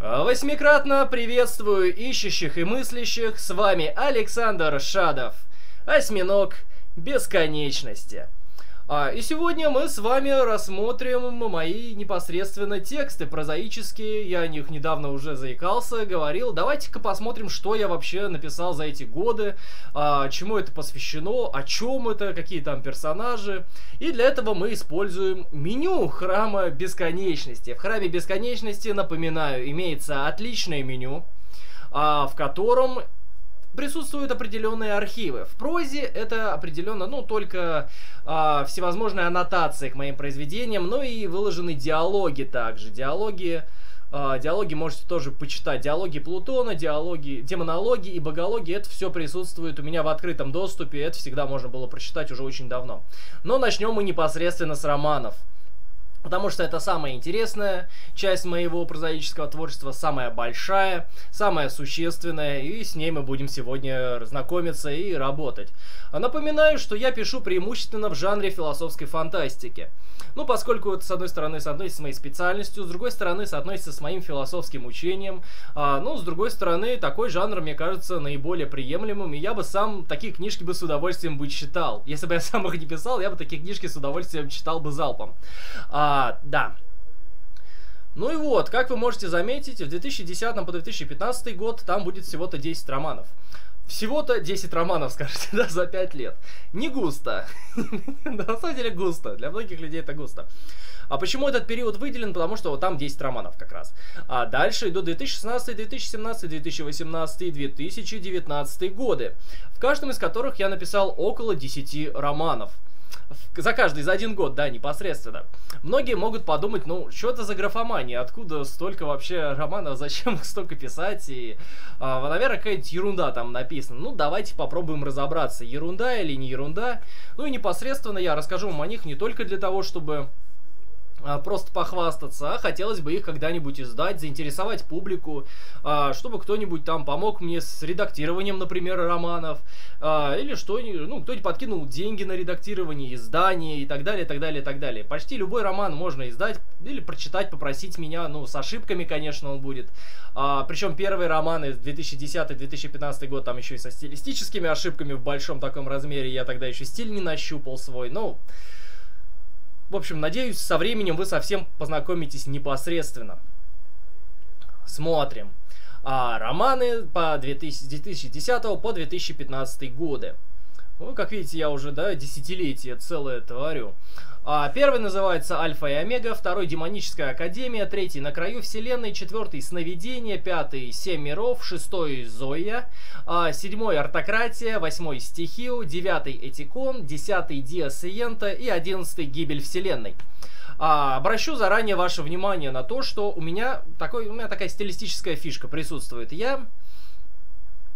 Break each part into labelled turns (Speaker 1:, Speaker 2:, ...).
Speaker 1: Восьмикратно приветствую ищущих и мыслящих, с вами Александр Шадов, осьминог бесконечности. А, и сегодня мы с вами рассмотрим мои непосредственно тексты прозаические. Я о них недавно уже заикался, говорил. Давайте-ка посмотрим, что я вообще написал за эти годы, а, чему это посвящено, о чем это, какие там персонажи. И для этого мы используем меню Храма Бесконечности. В Храме Бесконечности, напоминаю, имеется отличное меню, а, в котором присутствуют определенные архивы. В прозе это определенно, ну, только э, всевозможные аннотации к моим произведениям, но и выложены диалоги также. Диалоги, э, диалоги можете тоже почитать. Диалоги Плутона, диалоги, демонологи и богологи, это все присутствует у меня в открытом доступе, это всегда можно было прочитать уже очень давно. Но начнем мы непосредственно с романов. Потому что это самая интересная часть моего прозаического творчества, самая большая, самая существенная, и с ней мы будем сегодня знакомиться и работать. Напоминаю, что я пишу преимущественно в жанре философской фантастики. Ну, поскольку это, с одной стороны, соотносится с моей специальностью, с другой стороны, соотносится с моим философским учением, а, ну, с другой стороны, такой жанр, мне кажется, наиболее приемлемым, и я бы сам такие книжки бы с удовольствием бы читал. Если бы я сам их не писал, я бы такие книжки с удовольствием читал бы залпом. А, да. Ну и вот, как вы можете заметить, в 2010 по 2015 год там будет всего-то 10 романов. Всего-то 10 романов, скажете, да, за 5 лет. Не густо. На самом деле густо. Для многих людей это густо. А почему этот период выделен? Потому что вот там 10 романов как раз. А дальше идут 2016, 2017, 2018 и 2019 годы, в каждом из которых я написал около 10 романов за каждый, за один год, да, непосредственно. Многие могут подумать, ну, что это за графомания, откуда столько вообще романов, зачем их столько писать, и, а, наверное, какая-нибудь ерунда там написана. Ну, давайте попробуем разобраться, ерунда или не ерунда. Ну и непосредственно я расскажу вам о них не только для того, чтобы просто похвастаться, а хотелось бы их когда-нибудь издать, заинтересовать публику, а, чтобы кто-нибудь там помог мне с редактированием, например, романов, а, или что ну, кто-нибудь подкинул деньги на редактирование, издание и так далее, и так далее, и так далее. Почти любой роман можно издать или прочитать, попросить меня, ну, с ошибками, конечно, он будет. Причем первые романы 2010-2015 год, там еще и со стилистическими ошибками в большом таком размере, я тогда еще стиль не нащупал свой, ну... В общем, надеюсь, со временем вы совсем познакомитесь непосредственно. Смотрим. А, романы по 2000, 2010 по 2015 годы. Ну, как видите, я уже, да, десятилетие целое творю. А, первый называется Альфа и Омега, второй Демоническая Академия, третий На краю Вселенной, четвертый Сновидение, пятый Семь миров, шестой Зоя, а, седьмой Артократия, восьмой Стихию, девятый Этикон, десятый Диасиента и одиннадцатый Гибель Вселенной. А, обращу заранее ваше внимание на то, что у меня, такой, у меня такая стилистическая фишка присутствует. Я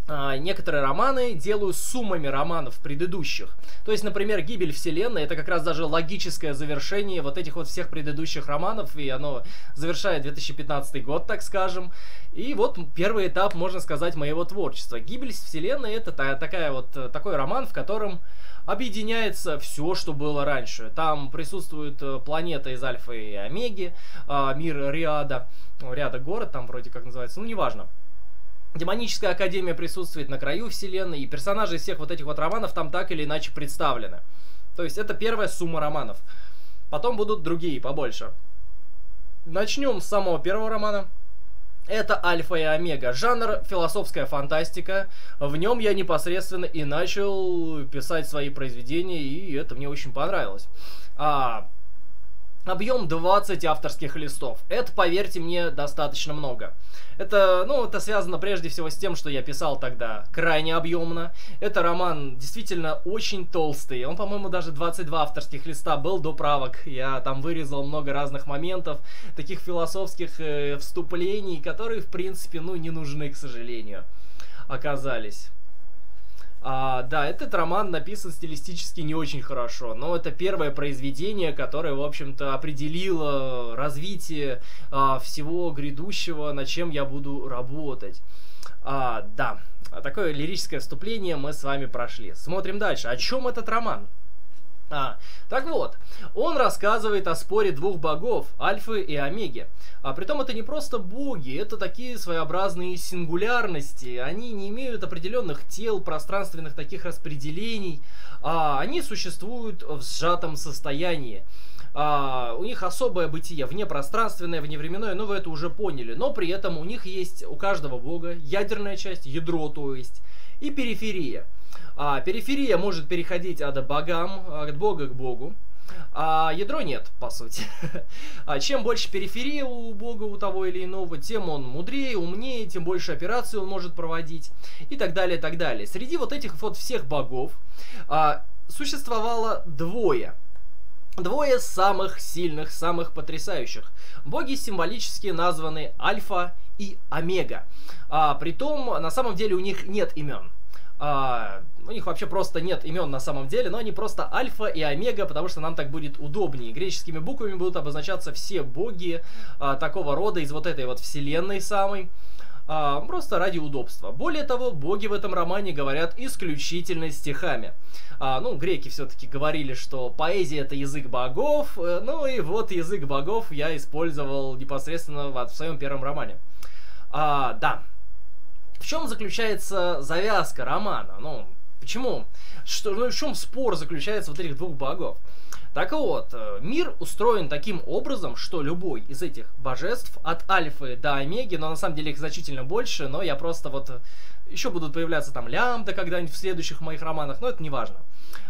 Speaker 1: некоторые романы делаю суммами романов предыдущих. То есть, например, «Гибель вселенной» — это как раз даже логическое завершение вот этих вот всех предыдущих романов, и оно завершает 2015 год, так скажем. И вот первый этап, можно сказать, моего творчества. «Гибель вселенной» — это та, такая вот, такой роман, в котором объединяется все, что было раньше. Там присутствует э, планета из Альфа и Омеги, а, мир Риада, Риада город там вроде как называется, ну неважно. Демоническая Академия присутствует на краю вселенной, и персонажи всех вот этих вот романов там так или иначе представлены. То есть это первая сумма романов. Потом будут другие, побольше. Начнем с самого первого романа. Это Альфа и Омега. Жанр философская фантастика. В нем я непосредственно и начал писать свои произведения, и это мне очень понравилось. А, Объем 20 авторских листов. Это, поверьте мне, достаточно много. Это, ну, это связано прежде всего с тем, что я писал тогда крайне объемно. Это роман действительно очень толстый. Он, по-моему, даже 22 авторских листа был до правок. Я там вырезал много разных моментов, таких философских э, вступлений, которые, в принципе, ну, не нужны, к сожалению, оказались. А, да, этот роман написан стилистически не очень хорошо, но это первое произведение, которое, в общем-то, определило развитие а, всего грядущего, над чем я буду работать. А, да, такое лирическое вступление мы с вами прошли. Смотрим дальше. О чем этот роман? А, так вот, он рассказывает о споре двух богов, Альфы и Омеги. А притом это не просто боги, это такие своеобразные сингулярности. Они не имеют определенных тел, пространственных таких распределений. А они существуют в сжатом состоянии. А, у них особое бытие, внепространственное, вневременное, но вы это уже поняли. Но при этом у них есть, у каждого бога, ядерная часть, ядро то есть, и периферия. А, периферия может переходить от богам, от бога к богу. А ядро нет, по сути. а чем больше периферия у бога, у того или иного, тем он мудрее, умнее, тем больше операций он может проводить и так далее, так далее. Среди вот этих вот всех богов а, существовало двое. Двое самых сильных, самых потрясающих. Боги символически названы Альфа и Омега. А, притом, на самом деле у них нет имен. А, у них вообще просто нет имен на самом деле, но они просто альфа и омега, потому что нам так будет удобнее. Греческими буквами будут обозначаться все боги а, такого рода из вот этой вот вселенной самой. А, просто ради удобства. Более того, боги в этом романе говорят исключительно стихами. А, ну, греки все-таки говорили, что поэзия это язык богов, э, ну и вот язык богов я использовал непосредственно в, в своем первом романе. А, да, в чем заключается завязка романа? Ну, почему? Что, ну, в чем спор заключается вот этих двух богов? Так вот, э, мир устроен таким образом, что любой из этих божеств, от альфы до омеги, но на самом деле их значительно больше, но я просто вот... Э, Еще будут появляться там лямбда когда-нибудь в следующих моих романах, но это не важно.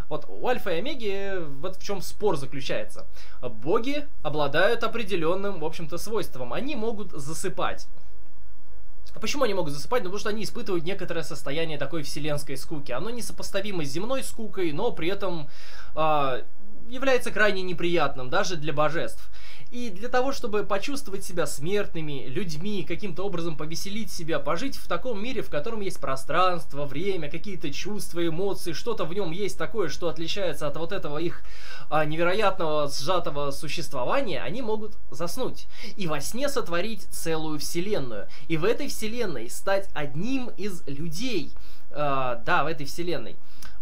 Speaker 1: Вот у альфа и омеги вот в чем спор заключается. Боги обладают определенным, в общем-то, свойством. Они могут засыпать. А почему они могут засыпать? Ну, потому что они испытывают некоторое состояние такой вселенской скуки. Оно несопоставимо с земной скукой, но при этом э, является крайне неприятным даже для божеств. И для того, чтобы почувствовать себя смертными, людьми, каким-то образом повеселить себя, пожить в таком мире, в котором есть пространство, время, какие-то чувства, эмоции, что-то в нем есть такое, что отличается от вот этого их а, невероятного сжатого существования, они могут заснуть. И во сне сотворить целую вселенную. И в этой вселенной стать одним из людей. А, да, в этой вселенной.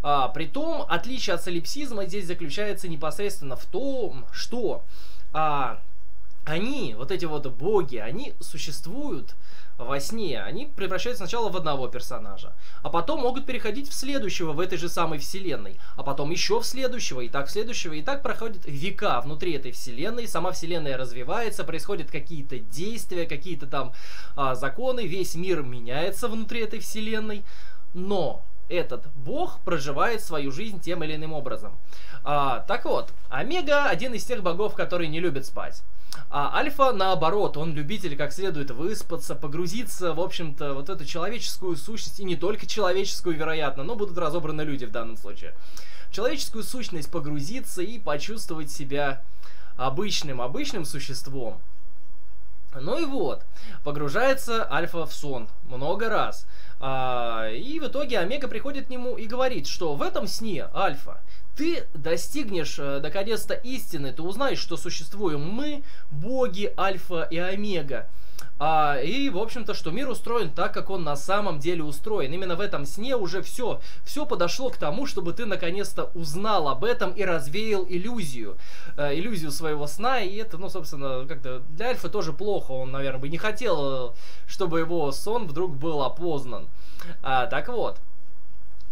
Speaker 1: А, притом, отличие от солипсизма здесь заключается непосредственно в том, что а, они, вот эти вот боги, они существуют во сне. Они превращаются сначала в одного персонажа, а потом могут переходить в следующего в этой же самой вселенной, а потом еще в следующего, и так в следующего, и так проходят века внутри этой вселенной, сама вселенная развивается, происходят какие-то действия, какие-то там а, законы, весь мир меняется внутри этой вселенной, но этот бог проживает свою жизнь тем или иным образом. А, так вот, Омега один из тех богов, которые не любят спать. А Альфа, наоборот, он любитель как следует выспаться, погрузиться, в общем-то, вот эту человеческую сущность, и не только человеческую, вероятно, но будут разобраны люди в данном случае. человеческую сущность погрузиться и почувствовать себя обычным, обычным существом. Ну и вот, погружается Альфа в сон много раз. А, и в итоге Омега приходит к нему и говорит, что в этом сне Альфа ты достигнешь э, наконец-то истины, ты узнаешь, что существуем мы, боги, альфа и омега. А, и, в общем-то, что мир устроен так, как он на самом деле устроен. Именно в этом сне уже все, все подошло к тому, чтобы ты наконец-то узнал об этом и развеял иллюзию. Э, иллюзию своего сна. И это, ну, собственно, как-то для Альфа тоже плохо. Он, наверное, бы не хотел, э, чтобы его сон вдруг был опознан. А, так вот.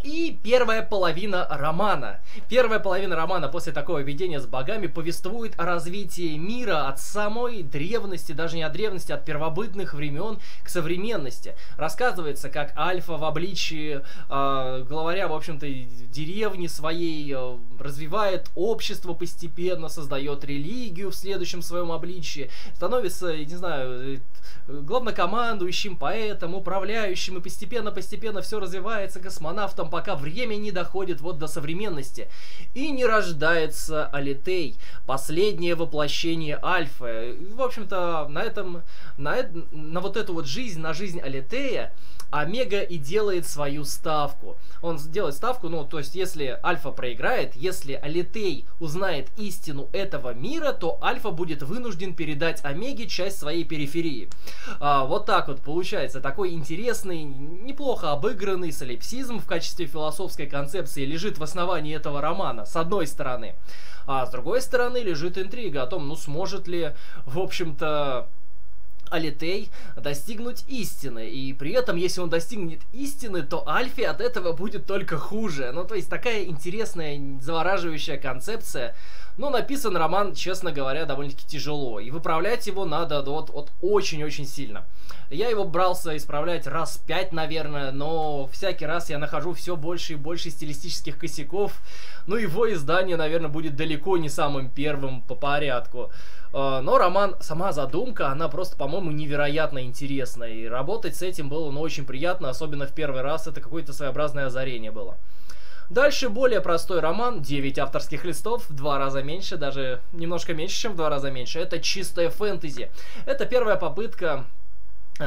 Speaker 1: И первая половина романа. Первая половина романа после такого видения с богами повествует о развитии мира от самой древности, даже не от древности, от первобытных времен к современности. Рассказывается, как Альфа в обличии э, главаря, в общем-то, деревни своей э, развивает общество постепенно, создает религию в следующем своем обличии, становится, не знаю, главнокомандующим, поэтом, управляющим, и постепенно-постепенно все развивается космонавтом, пока время не доходит вот до современности. И не рождается Алитей, последнее воплощение Альфа. В общем-то, на этом, на, на вот эту вот жизнь, на жизнь Алитея, Омега и делает свою ставку. Он делает ставку, ну, то есть, если Альфа проиграет, если Алитей узнает истину этого мира, то Альфа будет вынужден передать Омеге часть своей периферии. А, вот так вот получается. Такой интересный, неплохо обыгранный солипсизм в качестве философской концепции лежит в основании этого романа, с одной стороны. А с другой стороны лежит интрига о том, ну сможет ли, в общем-то, Алитей достигнуть истины. И при этом, если он достигнет истины, то Альфе от этого будет только хуже. Ну, то есть такая интересная, завораживающая концепция. Но написан роман, честно говоря, довольно-таки тяжело. И выправлять его надо вот, вот очень-очень сильно. Я его брался исправлять раз пять, наверное, но всякий раз я нахожу все больше и больше стилистических косяков. Ну, его издание, наверное, будет далеко не самым первым по порядку. А, но роман, сама задумка, она просто, по-моему, невероятно интересная. И работать с этим было ну, очень приятно, особенно в первый раз. Это какое-то своеобразное озарение было. Дальше более простой роман, 9 авторских листов, в два раза меньше, даже немножко меньше, чем в два раза меньше. Это чистая фэнтези. Это первая попытка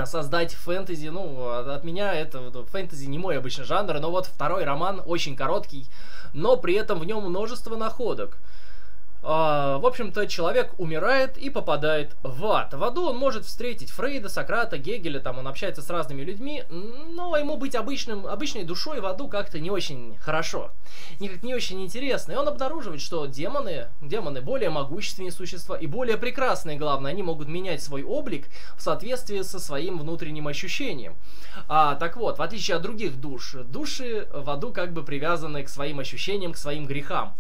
Speaker 1: создать фэнтези, ну, от меня это фэнтези не мой обычный жанр, но вот второй роман очень короткий, но при этом в нем множество находок. А, в общем-то, человек умирает и попадает в ад. В аду он может встретить Фрейда, Сократа, Гегеля, там он общается с разными людьми, но ему быть обычным, обычной душой в аду как-то не очень хорошо, никак не очень интересно. И он обнаруживает, что демоны, демоны более могущественные существа и более прекрасные, главное, они могут менять свой облик в соответствии со своим внутренним ощущением. А, так вот, в отличие от других душ, души в аду как бы привязаны к своим ощущениям, к своим грехам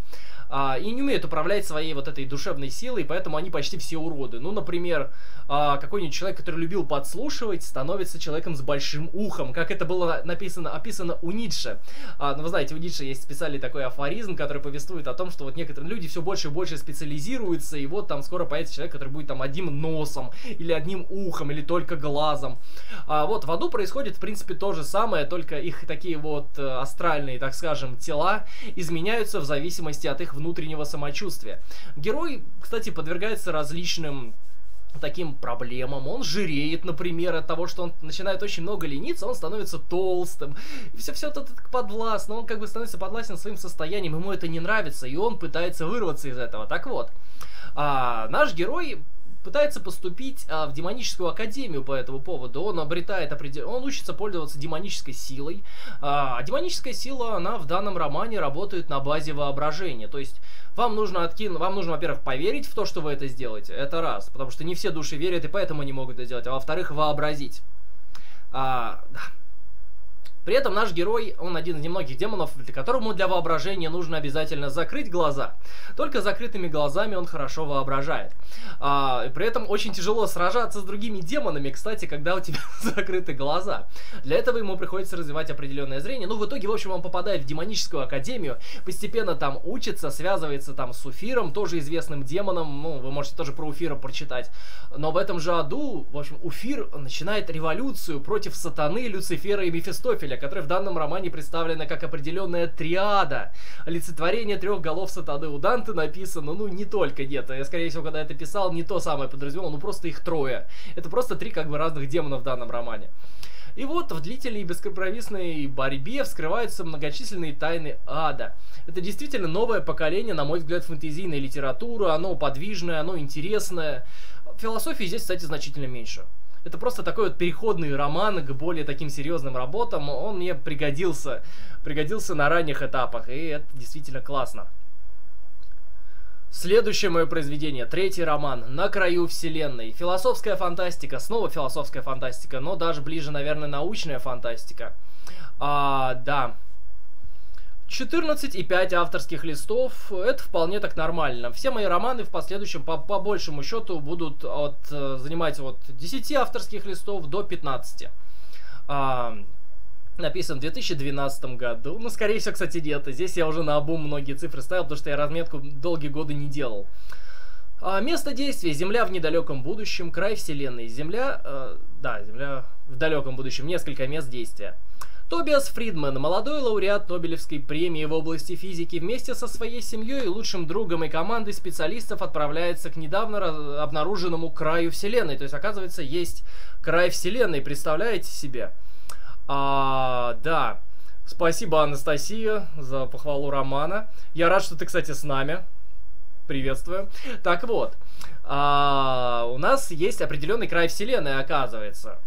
Speaker 1: а, и не умеют управлять своей вот этой душевной силой, поэтому они почти все уроды. Ну, например, а, какой-нибудь человек, который любил подслушивать, становится человеком с большим ухом, как это было написано, описано у Ницше. А, ну, вы знаете, у Ницше есть специальный такой афоризм, который повествует о том, что вот некоторые люди все больше и больше специализируются, и вот там скоро появится человек, который будет там одним носом, или одним ухом, или только глазом. А, вот в аду происходит, в принципе, то же самое, только их такие вот э, астральные, так скажем, тела изменяются в зависимости от их внутреннего самочувствия. Герой, кстати, подвергается различным таким проблемам. Он жиреет, например, от того, что он начинает очень много лениться, он становится толстым. И все, все это подвластно, он как бы становится подвластен своим состоянием, ему это не нравится, и он пытается вырваться из этого. Так вот, а, наш герой пытается поступить а, в демоническую академию по этому поводу. Он обретает определ... он учится пользоваться демонической силой. А, а демоническая сила, она в данном романе работает на базе воображения. То есть вам нужно откинуть, вам нужно, во-первых, поверить в то, что вы это сделаете. Это раз, потому что не все души верят и поэтому не могут это сделать. А во-вторых, вообразить. А, да. При этом наш герой, он один из немногих демонов, для которому для воображения нужно обязательно закрыть глаза. Только закрытыми глазами он хорошо воображает. А, при этом очень тяжело сражаться с другими демонами, кстати, когда у тебя закрыты глаза. Для этого ему приходится развивать определенное зрение. Ну, в итоге, в общем, он попадает в демоническую академию, постепенно там учится, связывается там с Уфиром, тоже известным демоном. Ну, вы можете тоже про Уфира прочитать. Но в этом же аду, в общем, Уфир начинает революцию против сатаны, Люцифера и Мефистофеля Аристотеля, которая в данном романе представлена как определенная триада. Олицетворение трех голов сатаны у Данте написано, ну, не только, нет, я, скорее всего, когда это писал, не то самое подразумевал, ну, просто их трое. Это просто три, как бы, разных демона в данном романе. И вот в длительной и бескомпромиссной борьбе вскрываются многочисленные тайны ада. Это действительно новое поколение, на мой взгляд, фэнтезийной литературы. Оно подвижное, оно интересное. Философии здесь, кстати, значительно меньше. Это просто такой вот переходный роман к более таким серьезным работам. Он мне пригодился, пригодился на ранних этапах, и это действительно классно. Следующее мое произведение, третий роман, «На краю вселенной». Философская фантастика, снова философская фантастика, но даже ближе, наверное, научная фантастика. А, да, 14 и 5 авторских листов, это вполне так нормально. Все мои романы в последующем по, по большему счету будут от, э, занимать от 10 авторских листов до 15. А, написан в 2012 году. Ну, скорее всего, кстати, нет. Здесь я уже на обум многие цифры ставил, потому что я разметку долгие годы не делал. А, место действия. Земля в недалеком будущем. Край вселенной. Земля... Э, да, Земля в далеком будущем. Несколько мест действия. Тобиас Фридман, молодой лауреат Нобелевской премии в области физики, вместе со своей семьей, лучшим другом и командой специалистов отправляется к недавно обнаруженному краю Вселенной. То есть, оказывается, есть край Вселенной, представляете себе? А, да. Спасибо, Анастасия, за похвалу романа. Я рад, что ты, кстати, с нами. Приветствую. Так вот, а, у нас есть определенный край вселенной, оказывается.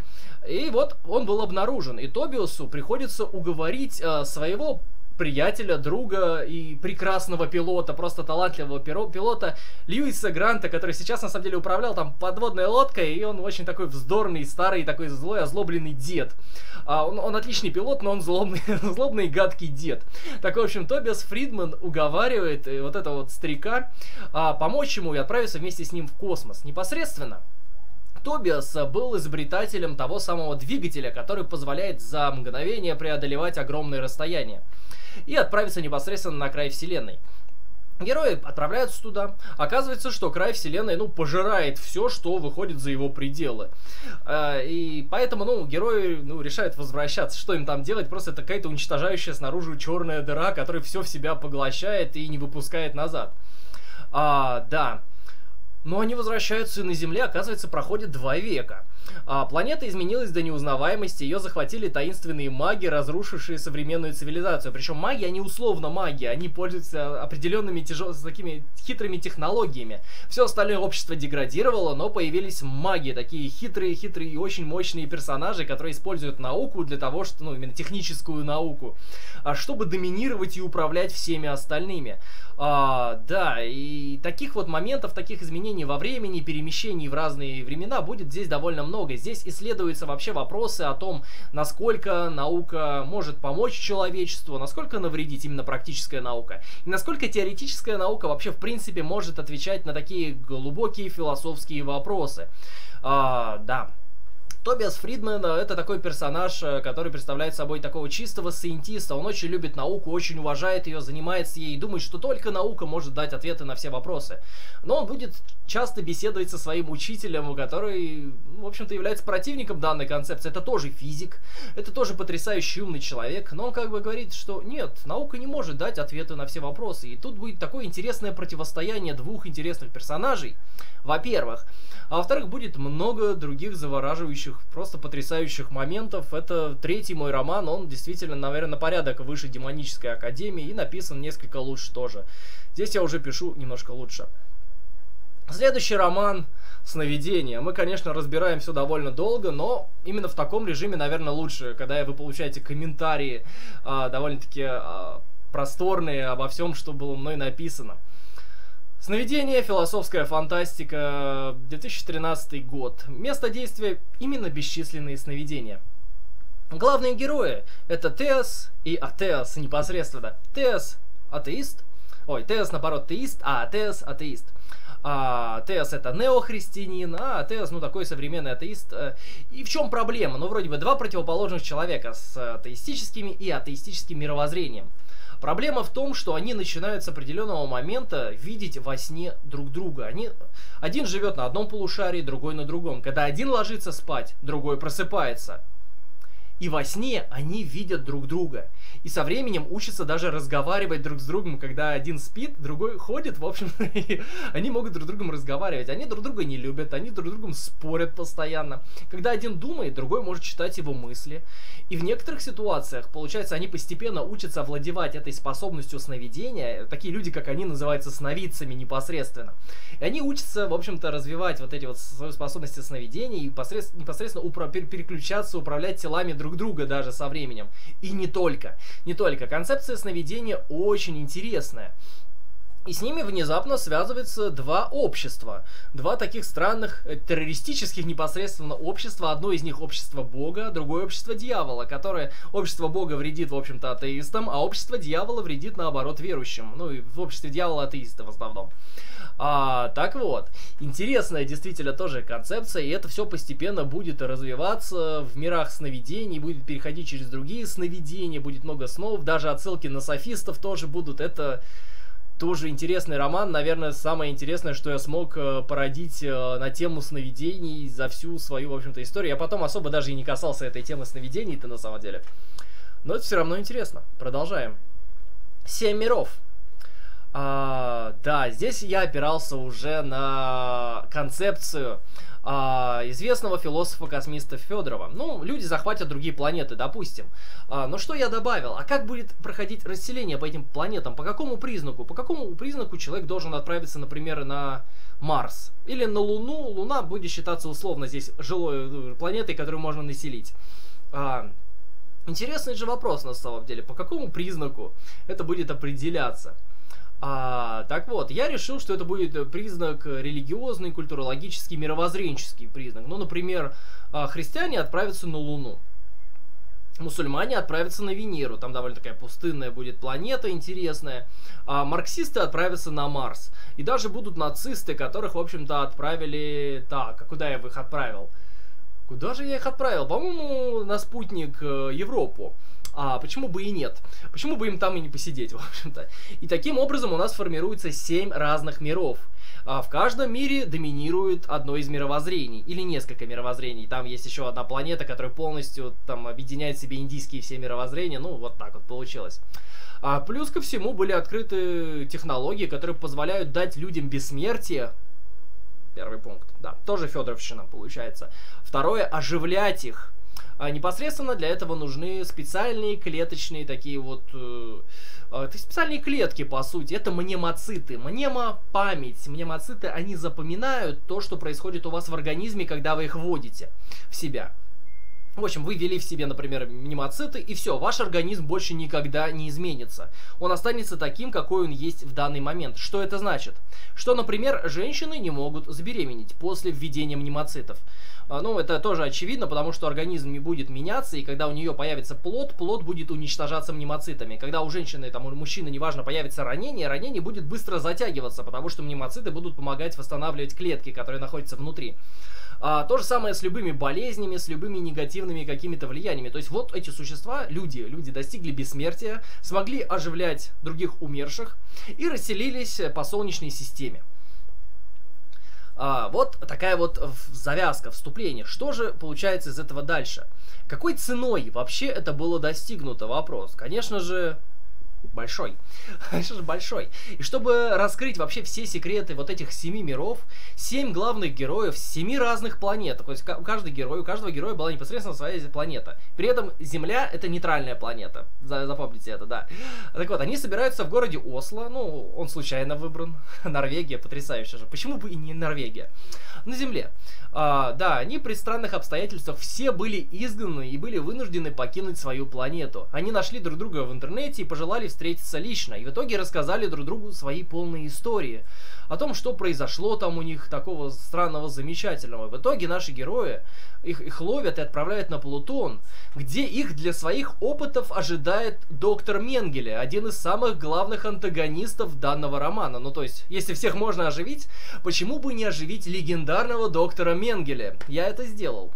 Speaker 1: И вот он был обнаружен, и Тобиусу приходится уговорить а, своего приятеля, друга и прекрасного пилота, просто талантливого пилота Льюиса Гранта, который сейчас на самом деле управлял там подводной лодкой, и он очень такой вздорный, старый, такой злой, озлобленный дед. А, он, он отличный пилот, но он злобный, злобный гадкий дед. Так, в общем, Тобиас Фридман уговаривает э, вот этого вот старика а, помочь ему и отправиться вместе с ним в космос. Непосредственно Тобиас был изобретателем того самого двигателя, который позволяет за мгновение преодолевать огромные расстояния и отправиться непосредственно на край вселенной. Герои отправляются туда. Оказывается, что край вселенной, ну, пожирает все, что выходит за его пределы. Э, и поэтому, ну, герои, ну, решают возвращаться. Что им там делать? Просто это какая-то уничтожающая снаружи черная дыра, которая все в себя поглощает и не выпускает назад. А, да. Но они возвращаются на Земле, оказывается, проходит два века. А, планета изменилась до неузнаваемости, ее захватили таинственные маги, разрушившие современную цивилизацию. Причем маги, они условно маги, они пользуются определенными тяжел... такими хитрыми технологиями. Все остальное общество деградировало, но появились маги, такие хитрые, хитрые и очень мощные персонажи, которые используют науку для того, что, ну, именно техническую науку, а чтобы доминировать и управлять всеми остальными. А, да, и таких вот моментов, таких изменений во времени, перемещений в разные времена будет здесь довольно много. Здесь исследуются вообще вопросы о том, насколько наука может помочь человечеству, насколько навредить именно практическая наука, и насколько теоретическая наука вообще в принципе может отвечать на такие глубокие философские вопросы. А, да, Тобиас Фридман э, это такой персонаж, э, который представляет собой такого чистого сcientиста. Он очень любит науку, очень уважает ее, занимается ей и думает, что только наука может дать ответы на все вопросы. Но он будет часто беседовать со своим учителем, который, в общем-то, является противником данной концепции. Это тоже физик, это тоже потрясающий умный человек, но он как бы говорит, что нет, наука не может дать ответы на все вопросы. И тут будет такое интересное противостояние двух интересных персонажей, во-первых. А во-вторых, будет много других завораживающих, просто потрясающих моментов. Это третий мой роман, он действительно, наверное, на порядок выше Демонической Академии и написан несколько лучше тоже. Здесь я уже пишу немножко лучше. Следующий роман «Сновидение». Мы, конечно, разбираем все довольно долго, но именно в таком режиме, наверное, лучше, когда вы получаете комментарии э, довольно-таки э, просторные обо всем, что было мной написано. Сновидение, философская фантастика, 2013 год. Место действия именно бесчисленные сновидения. Главные герои это Теос и Атеос непосредственно. Теос атеист, ой, Теос наоборот теист, а Атеос атеист. А, Теос это неохристианин, а Теос, ну, такой современный атеист. Э, и в чем проблема? Ну, вроде бы два противоположных человека с атеистическими и атеистическим мировоззрением. Проблема в том, что они начинают с определенного момента видеть во сне друг друга. Они, один живет на одном полушарии, другой на другом. Когда один ложится спать, другой просыпается. И во сне они видят друг друга. И со временем учатся даже разговаривать друг с другом, когда один спит, другой ходит, в общем, они могут друг с другом разговаривать. Они друг друга не любят, они друг с другом спорят постоянно. Когда один думает, другой может читать его мысли. И в некоторых ситуациях, получается, они постепенно учатся овладевать этой способностью сновидения. Такие люди, как они, называются сновидцами непосредственно. И они учатся, в общем-то, развивать вот эти вот свои способности сновидения и непосредственно, непосредственно переключаться, управлять телами друг друг друга даже со временем. И не только. Не только. Концепция сновидения очень интересная. И с ними внезапно связываются два общества. Два таких странных э, террористических непосредственно общества. Одно из них общество Бога, другое общество дьявола, которое общество Бога вредит, в общем-то, атеистам, а общество дьявола вредит, наоборот, верующим. Ну и в обществе дьявола атеисты в основном. А, так вот, интересная действительно тоже концепция, и это все постепенно будет развиваться в мирах сновидений, будет переходить через другие сновидения, будет много снов, даже отсылки на софистов тоже будут. Это тоже интересный роман, наверное, самое интересное, что я смог э, породить э, на тему сновидений за всю свою, в общем-то, историю. Я потом особо даже и не касался этой темы сновидений-то на самом деле. Но это все равно интересно. Продолжаем. Семь миров. А, да, здесь я опирался уже на концепцию а, известного философа-космиста Федорова. Ну, люди захватят другие планеты, допустим. А, но что я добавил? А как будет проходить расселение по этим планетам? По какому признаку? По какому признаку человек должен отправиться, например, на Марс? Или на Луну? Луна будет считаться условно здесь жилой э, планетой, которую можно населить. А, интересный же вопрос на самом деле. По какому признаку это будет определяться? А, так вот, я решил, что это будет признак религиозный, культурологический, мировоззренческий признак. Ну, например, а, христиане отправятся на Луну. Мусульмане отправятся на Венеру, там довольно такая пустынная будет планета интересная. А марксисты отправятся на Марс. И даже будут нацисты, которых, в общем-то, отправили... Так, а куда я их отправил? Куда же я их отправил? По-моему, на спутник э, Европу. А почему бы и нет? Почему бы им там и не посидеть, в общем-то? И таким образом у нас формируется семь разных миров. А в каждом мире доминирует одно из мировоззрений, или несколько мировоззрений. Там есть еще одна планета, которая полностью там объединяет в себе индийские все мировоззрения. Ну, вот так вот получилось. А плюс ко всему были открыты технологии, которые позволяют дать людям бессмертие. Первый пункт, да, тоже Федоровщина получается. Второе, оживлять их. А непосредственно для этого нужны специальные клеточные такие вот... Э, это специальные клетки, по сути. Это мнемоциты. Мнема – память. Мнемоциты, они запоминают то, что происходит у вас в организме, когда вы их вводите в себя. В общем, вы ввели в себе, например, мнемоциты, и все, ваш организм больше никогда не изменится. Он останется таким, какой он есть в данный момент. Что это значит? Что, например, женщины не могут забеременеть после введения мнемоцитов. А, ну, это тоже очевидно, потому что организм не будет меняться, и когда у нее появится плод, плод будет уничтожаться мнемоцитами. Когда у женщины, там, у мужчины, неважно, появится ранение, ранение будет быстро затягиваться, потому что мнемоциты будут помогать восстанавливать клетки, которые находятся внутри. А, то же самое с любыми болезнями, с любыми негативными какими-то влияниями. То есть вот эти существа, люди, люди достигли бессмертия, смогли оживлять других умерших и расселились по Солнечной системе. А, вот такая вот завязка, вступление. Что же получается из этого дальше? Какой ценой вообще это было достигнуто? Вопрос. Конечно же, большой. Конечно же, большой. И чтобы раскрыть вообще все секреты вот этих семи миров, семь главных героев семи разных планет. То есть у каждого героя, у каждого героя была непосредственно своя планета. При этом Земля это нейтральная планета. Запомните это, да. Так вот, они собираются в городе Осло. Ну, он случайно выбран. Норвегия, потрясающе же. Почему бы и не Норвегия? На Земле. А, да, они при странных обстоятельствах все были изгнаны и были вынуждены покинуть свою планету. Они нашли друг друга в интернете и пожелали встретиться лично. И в итоге рассказали друг другу свои полные истории о том, что произошло там у них такого странного, замечательного. В итоге наши герои их, их ловят и отправляют на Плутон, где их для своих опытов ожидает доктор Менгеле, один из самых главных антагонистов данного романа. Ну, то есть, если всех можно оживить, почему бы не оживить легендарного доктора Менгеле? Я это сделал.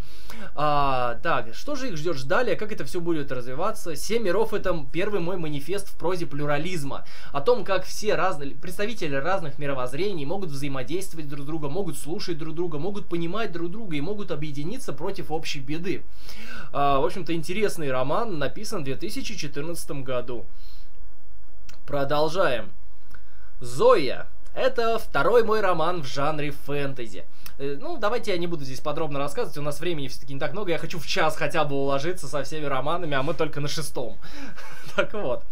Speaker 1: А, так, что же их ждет далее, как это все будет развиваться? Семь миров это первый мой манифест в прозе плюрализма. О том, как все разные представители разных мировоззрений могут взаимодействовать друг с другом, могут слушать друг друга, могут понимать друг друга и могут объединиться против общей беды. А, в общем-то, интересный роман, написан в 2014 году. Продолжаем. Зоя. Это второй мой роман в жанре фэнтези. Э, ну, давайте я не буду здесь подробно рассказывать, у нас времени все-таки не так много, я хочу в час хотя бы уложиться со всеми романами, а мы только на шестом. Так вот.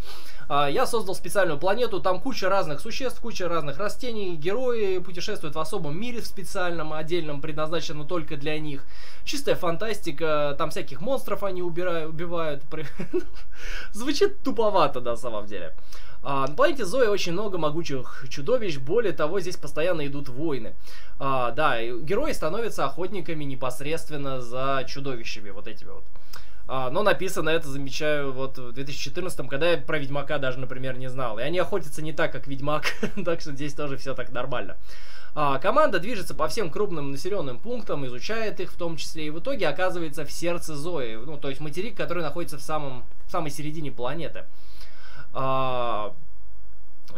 Speaker 1: А, я создал специальную планету, там куча разных существ, куча разных растений, герои путешествуют в особом мире, в специальном, отдельном, предназначенном только для них. Чистая фантастика, там всяких монстров они убирают, убивают. Звучит туповато на самом деле. А, на планете Зои очень много могучих чудовищ, более того, здесь постоянно идут войны. А, да, герои становятся охотниками непосредственно за чудовищами, вот этими вот. А, но написано это, замечаю, вот в 2014, когда я про Ведьмака даже, например, не знал. И они охотятся не так, как Ведьмак, так что здесь тоже все так нормально. А, команда движется по всем крупным населенным пунктам, изучает их в том числе, и в итоге оказывается в сердце Зои, ну, то есть материк, который находится в, самом, в самой середине планеты. А,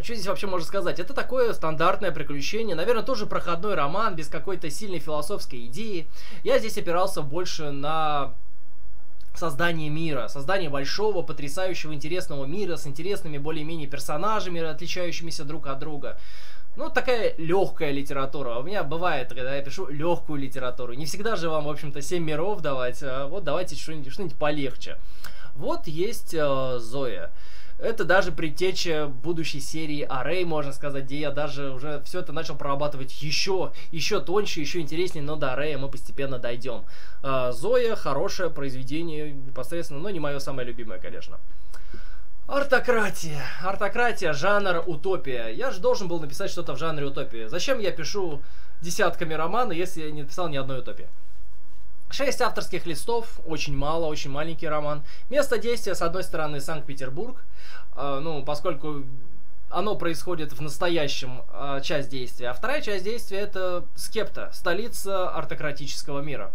Speaker 1: что здесь вообще можно сказать? Это такое стандартное приключение, наверное, тоже проходной роман, без какой-то сильной философской идеи. Я здесь опирался больше на создание мира, создание большого, потрясающего, интересного мира с интересными более-менее персонажами, отличающимися друг от друга. Ну, такая легкая литература. У меня бывает, когда я пишу легкую литературу. Не всегда же вам, в общем-то, 7 миров давать, а вот давайте что-нибудь что полегче. Вот есть э, Зоя. Это даже предтеча будущей серии Array, можно сказать, где я даже уже все это начал прорабатывать еще, еще тоньше, еще интереснее, но до Array мы постепенно дойдем. Э, Зоя хорошее произведение непосредственно, но не мое самое любимое, конечно. Артократия. Артократия, жанр утопия. Я же должен был написать что-то в жанре утопии. Зачем я пишу десятками романа, если я не написал ни одной утопии? Шесть авторских листов, очень мало, очень маленький роман. Место действия, с одной стороны, Санкт-Петербург, э, ну, поскольку оно происходит в настоящем э, часть действия, а вторая часть действия это Скепта, столица артократического мира.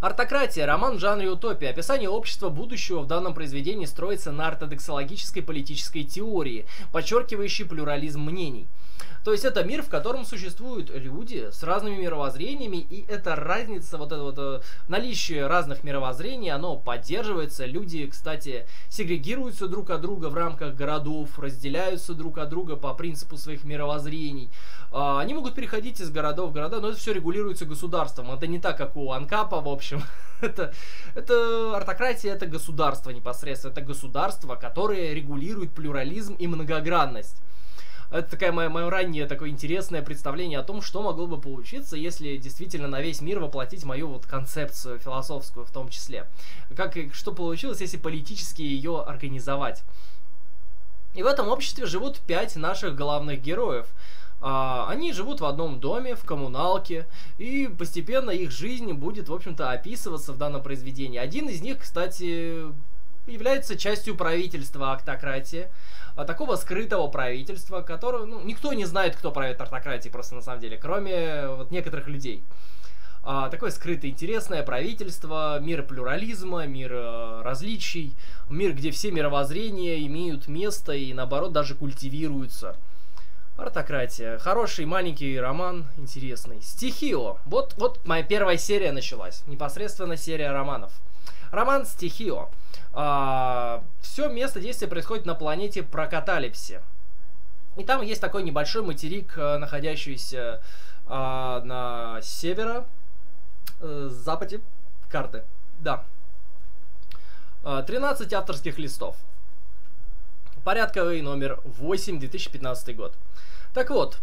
Speaker 1: Артократия – роман в жанре утопия. Описание общества будущего в данном произведении строится на ортодоксологической политической теории, подчеркивающей плюрализм мнений – то есть это мир, в котором существуют люди с разными мировоззрениями, и эта разница, вот это вот э, наличие разных мировоззрений, оно поддерживается. Люди, кстати, сегрегируются друг от друга в рамках городов, разделяются друг от друга по принципу своих мировоззрений. А, они могут переходить из городов в города, но это все регулируется государством. Это не так, как у Анкапа, в общем. это, это артократия, это государство непосредственно. Это государство, которое регулирует плюрализм и многогранность. Это такая мое, мое раннее такое интересное представление о том, что могло бы получиться, если действительно на весь мир воплотить мою вот концепцию философскую в том числе. Как, что получилось, если политически ее организовать. И в этом обществе живут пять наших главных героев. А, они живут в одном доме, в коммуналке, и постепенно их жизнь будет, в общем-то, описываться в данном произведении. Один из них, кстати, является частью правительства автократии. А, такого скрытого правительства, которого, ну, никто не знает, кто правит автократией просто на самом деле, кроме вот некоторых людей. А, такое скрытое интересное правительство, мир плюрализма, мир э, различий, мир, где все мировоззрения имеют место и наоборот даже культивируются. Артократия. Хороший маленький роман, интересный. Стихио. Вот, вот моя первая серия началась. Непосредственно серия романов. Роман Стихио. А, все место действия происходит на планете Прокаталипсе. И там есть такой небольшой материк, э, находящийся а, на северо, э, западе карты. Да. 13 а, авторских листов. Порядковый номер 8, 2015 год. Так вот,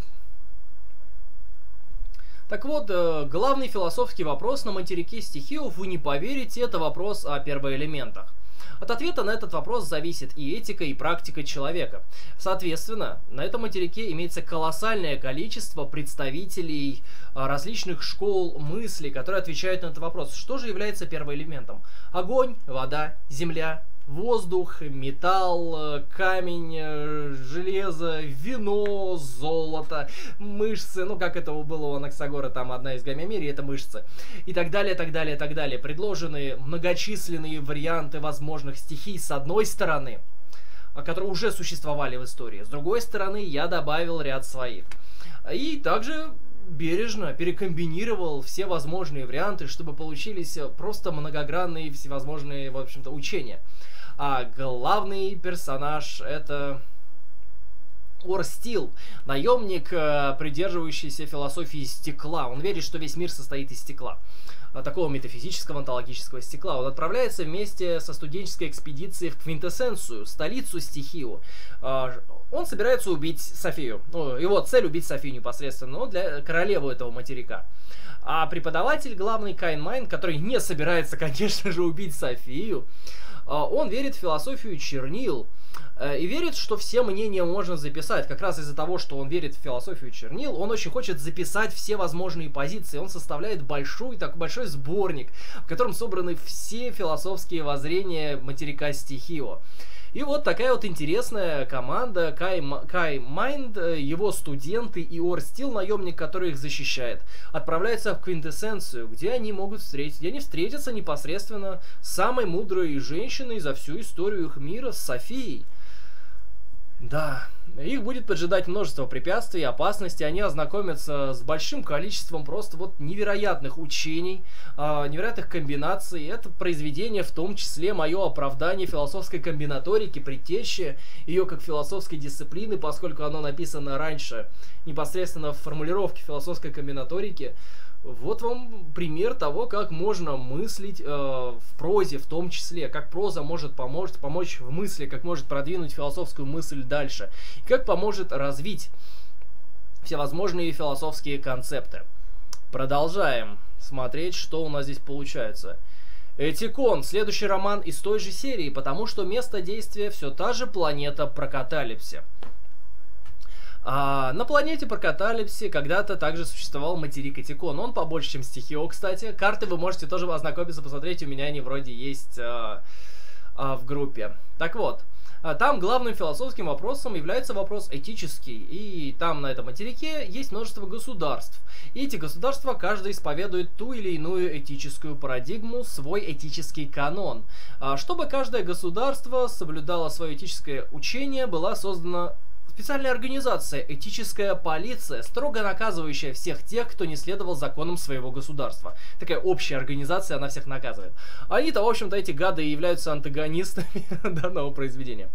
Speaker 1: так вот, э, главный философский вопрос на материке стихиев, вы не поверите, это вопрос о первоэлементах. От ответа на этот вопрос зависит и этика, и практика человека. Соответственно, на этом материке имеется колоссальное количество представителей а, различных школ мысли, которые отвечают на этот вопрос. Что же является первоэлементом? Огонь, вода, земля, воздух, металл, камень, железо, вино, золото, мышцы, ну как это было у Анаксагора, там одна из гомемерий, это мышцы, и так далее, так далее, так далее. Предложены многочисленные варианты возможных стихий с одной стороны, которые уже существовали в истории, с другой стороны я добавил ряд своих. И также бережно перекомбинировал все возможные варианты, чтобы получились просто многогранные всевозможные, в общем-то, учения. А главный персонаж это Орстил, наемник, э, придерживающийся философии стекла. Он верит, что весь мир состоит из стекла э, такого метафизического онтологического стекла. Он отправляется вместе со студенческой экспедицией в Квинтэссенцию, столицу стихию. Он собирается убить Софию. Ну, его цель убить Софию непосредственно, но для королевы этого материка. А преподаватель главный Кайн Майн, который не собирается, конечно же, убить Софию, а, он верит в философию чернил э, и верит, что все мнения можно записать. Как раз из-за того, что он верит в философию чернил, он очень хочет записать все возможные позиции. Он составляет большой, так, большой сборник, в котором собраны все философские воззрения материка Стихио. И вот такая вот интересная команда, Кай, Кай Майнд, его студенты и Орстил, наемник, который их защищает, отправляются в Квинтэссенцию, где они могут встретить, где они встретятся непосредственно с самой мудрой женщиной за всю историю их мира, с Софией. Да, их будет поджидать множество препятствий, опасностей, они ознакомятся с большим количеством просто вот невероятных учений, э, невероятных комбинаций. Это произведение, в том числе мое оправдание философской комбинаторики, предтечи ее как философской дисциплины, поскольку оно написано раньше непосредственно в формулировке философской комбинаторики. Вот вам пример того, как можно мыслить э, в прозе в том числе, как проза может помочь, помочь в мысли, как может продвинуть философскую мысль дальше, и как поможет развить всевозможные философские концепты. Продолжаем смотреть, что у нас здесь получается. Этикон, следующий роман из той же серии, потому что место действия все та же планета Прокаталипсе. А, на планете Прокаталипсе когда-то также существовал материк Этикон. Он побольше, чем Стихио, кстати. Карты вы можете тоже ознакомиться, посмотреть. У меня они вроде есть а, а, в группе. Так вот, а, там главным философским вопросом является вопрос этический. И там, на этом материке, есть множество государств. И эти государства, каждый исповедует ту или иную этическую парадигму, свой этический канон. А, чтобы каждое государство соблюдало свое этическое учение, была создана Специальная организация «Этическая полиция», строго наказывающая всех тех, кто не следовал законам своего государства. Такая общая организация, она всех наказывает. Они-то, в общем-то, эти гады являются антагонистами данного произведения.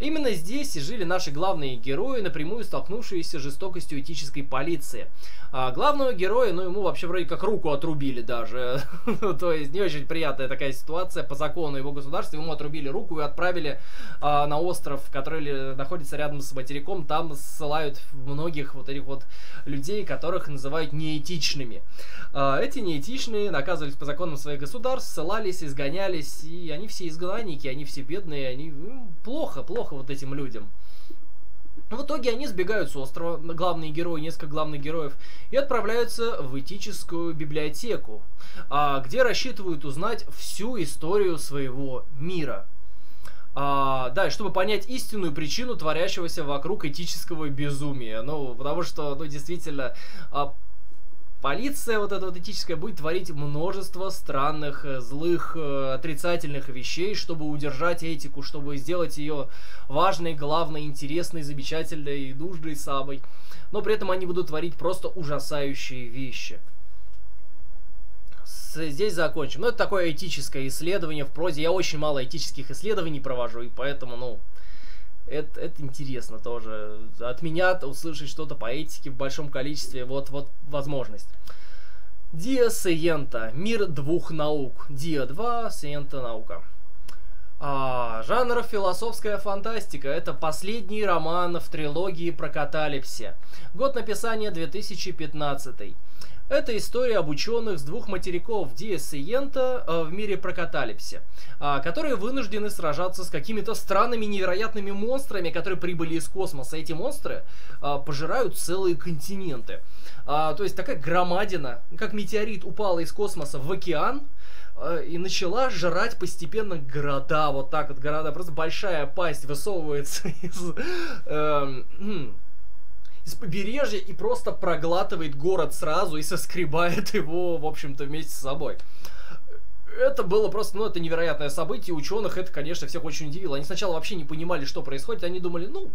Speaker 1: Именно здесь и жили наши главные герои, напрямую столкнувшиеся с жестокостью этической полиции. А главного героя, ну, ему вообще вроде как руку отрубили даже. То есть не очень приятная такая ситуация. По закону его государства ему отрубили руку и отправили а, на остров, который находится рядом с материком. Там ссылают многих вот этих вот людей, которых называют неэтичными. А, эти неэтичные наказывались по законам своих государств, ссылались, изгонялись, и они все изгнанники, они все бедные, они плохо плохо вот этим людям. В итоге они сбегают с острова, главные герои, несколько главных героев, и отправляются в этическую библиотеку, а, где рассчитывают узнать всю историю своего мира. А, да, чтобы понять истинную причину творящегося вокруг этического безумия. Ну, потому что, ну, действительно, а, полиция вот эта вот этическая будет творить множество странных, э, злых, э, отрицательных вещей, чтобы удержать этику, чтобы сделать ее важной, главной, интересной, замечательной и нужной самой. Но при этом они будут творить просто ужасающие вещи. Здесь закончим. Ну, это такое этическое исследование в прозе. Я очень мало этических исследований провожу, и поэтому, ну, это, это интересно тоже. От меня услышать что-то по этике в большом количестве, вот, вот возможность. Диа Сиента. Мир двух наук. Диа 2, Сиента наука. А, жанр философская фантастика. Это последний роман в трилогии про каталипсе. Год написания 2015. Это история об ученых с двух материков Йента э, в мире прокаталипсе, э, которые вынуждены сражаться с какими-то странными невероятными монстрами, которые прибыли из космоса. Эти монстры э, пожирают целые континенты. То есть такая громадина, как метеорит упала из космоса в океан, и начала жрать постепенно города, вот так вот города, просто большая пасть высовывается из... Э, э, с побережья и просто проглатывает город сразу и соскребает его, в общем-то, вместе с собой это было просто, ну, это невероятное событие. Ученых это, конечно, всех очень удивило. Они сначала вообще не понимали, что происходит. Они думали, ну,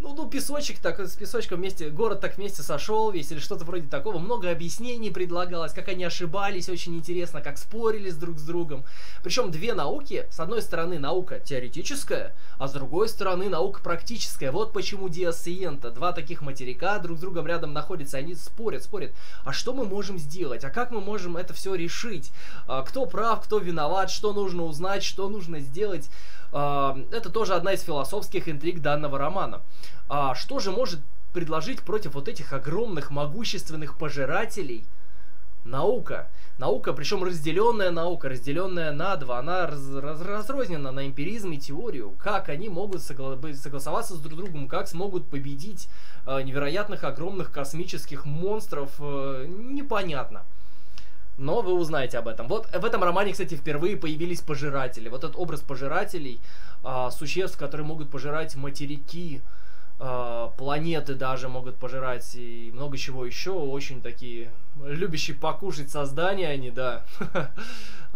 Speaker 1: ну, ну, песочек так, с песочком вместе, город так вместе сошел весь, или что-то вроде такого. Много объяснений предлагалось, как они ошибались, очень интересно, как спорили с друг с другом. Причем две науки, с одной стороны наука теоретическая, а с другой стороны наука практическая. Вот почему Диасиента. Два таких материка друг с другом рядом находятся, они спорят, спорят. А что мы можем сделать? А как мы можем это все решить? А, кто прав, кто виноват, что нужно узнать, что нужно сделать. А, это тоже одна из философских интриг данного романа. А что же может предложить против вот этих огромных могущественных пожирателей наука? Наука, причем разделенная наука, разделенная на два, она раз, раз, разрознена на эмпиризм и теорию. Как они могут согла согласоваться с друг другом, как смогут победить э, невероятных огромных космических монстров, э, непонятно. Но вы узнаете об этом. Вот в этом романе, кстати, впервые появились пожиратели. Вот этот образ пожирателей, э, существ, которые могут пожирать материки, э, планеты даже могут пожирать и много чего еще. Очень такие любящие покушать создания они, да.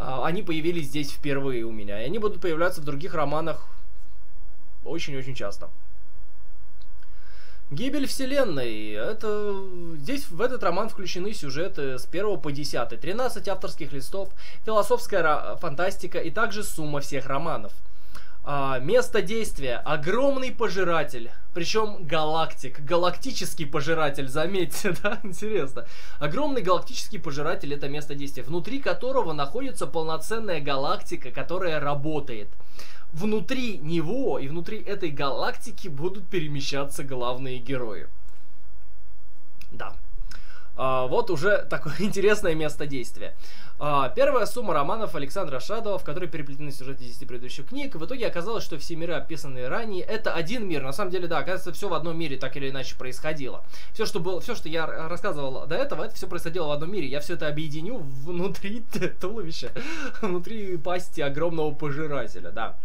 Speaker 1: А, они появились здесь впервые у меня. И они будут появляться в других романах очень-очень часто. Гибель Вселенной. Это здесь в этот роман включены сюжеты с 1 по 10, 13 авторских листов, философская фантастика и также сумма всех романов. А, место действия. Огромный пожиратель. Причем галактик. Галактический пожиратель, заметьте, да? Интересно. Огромный галактический пожиратель это место действия, внутри которого находится полноценная галактика, которая работает внутри него и внутри этой галактики будут перемещаться главные герои. Да. А, вот уже такое интересное место действия. А, первая сумма романов Александра Шадова, в которой переплетены сюжеты 10 предыдущих книг. В итоге оказалось, что все миры, описанные ранее, это один мир. На самом деле, да, оказывается, все в одном мире так или иначе происходило. Все, что было, все, что я рассказывал до этого, это все происходило в одном мире. Я все это объединю внутри туловища, внутри пасти огромного пожирателя, да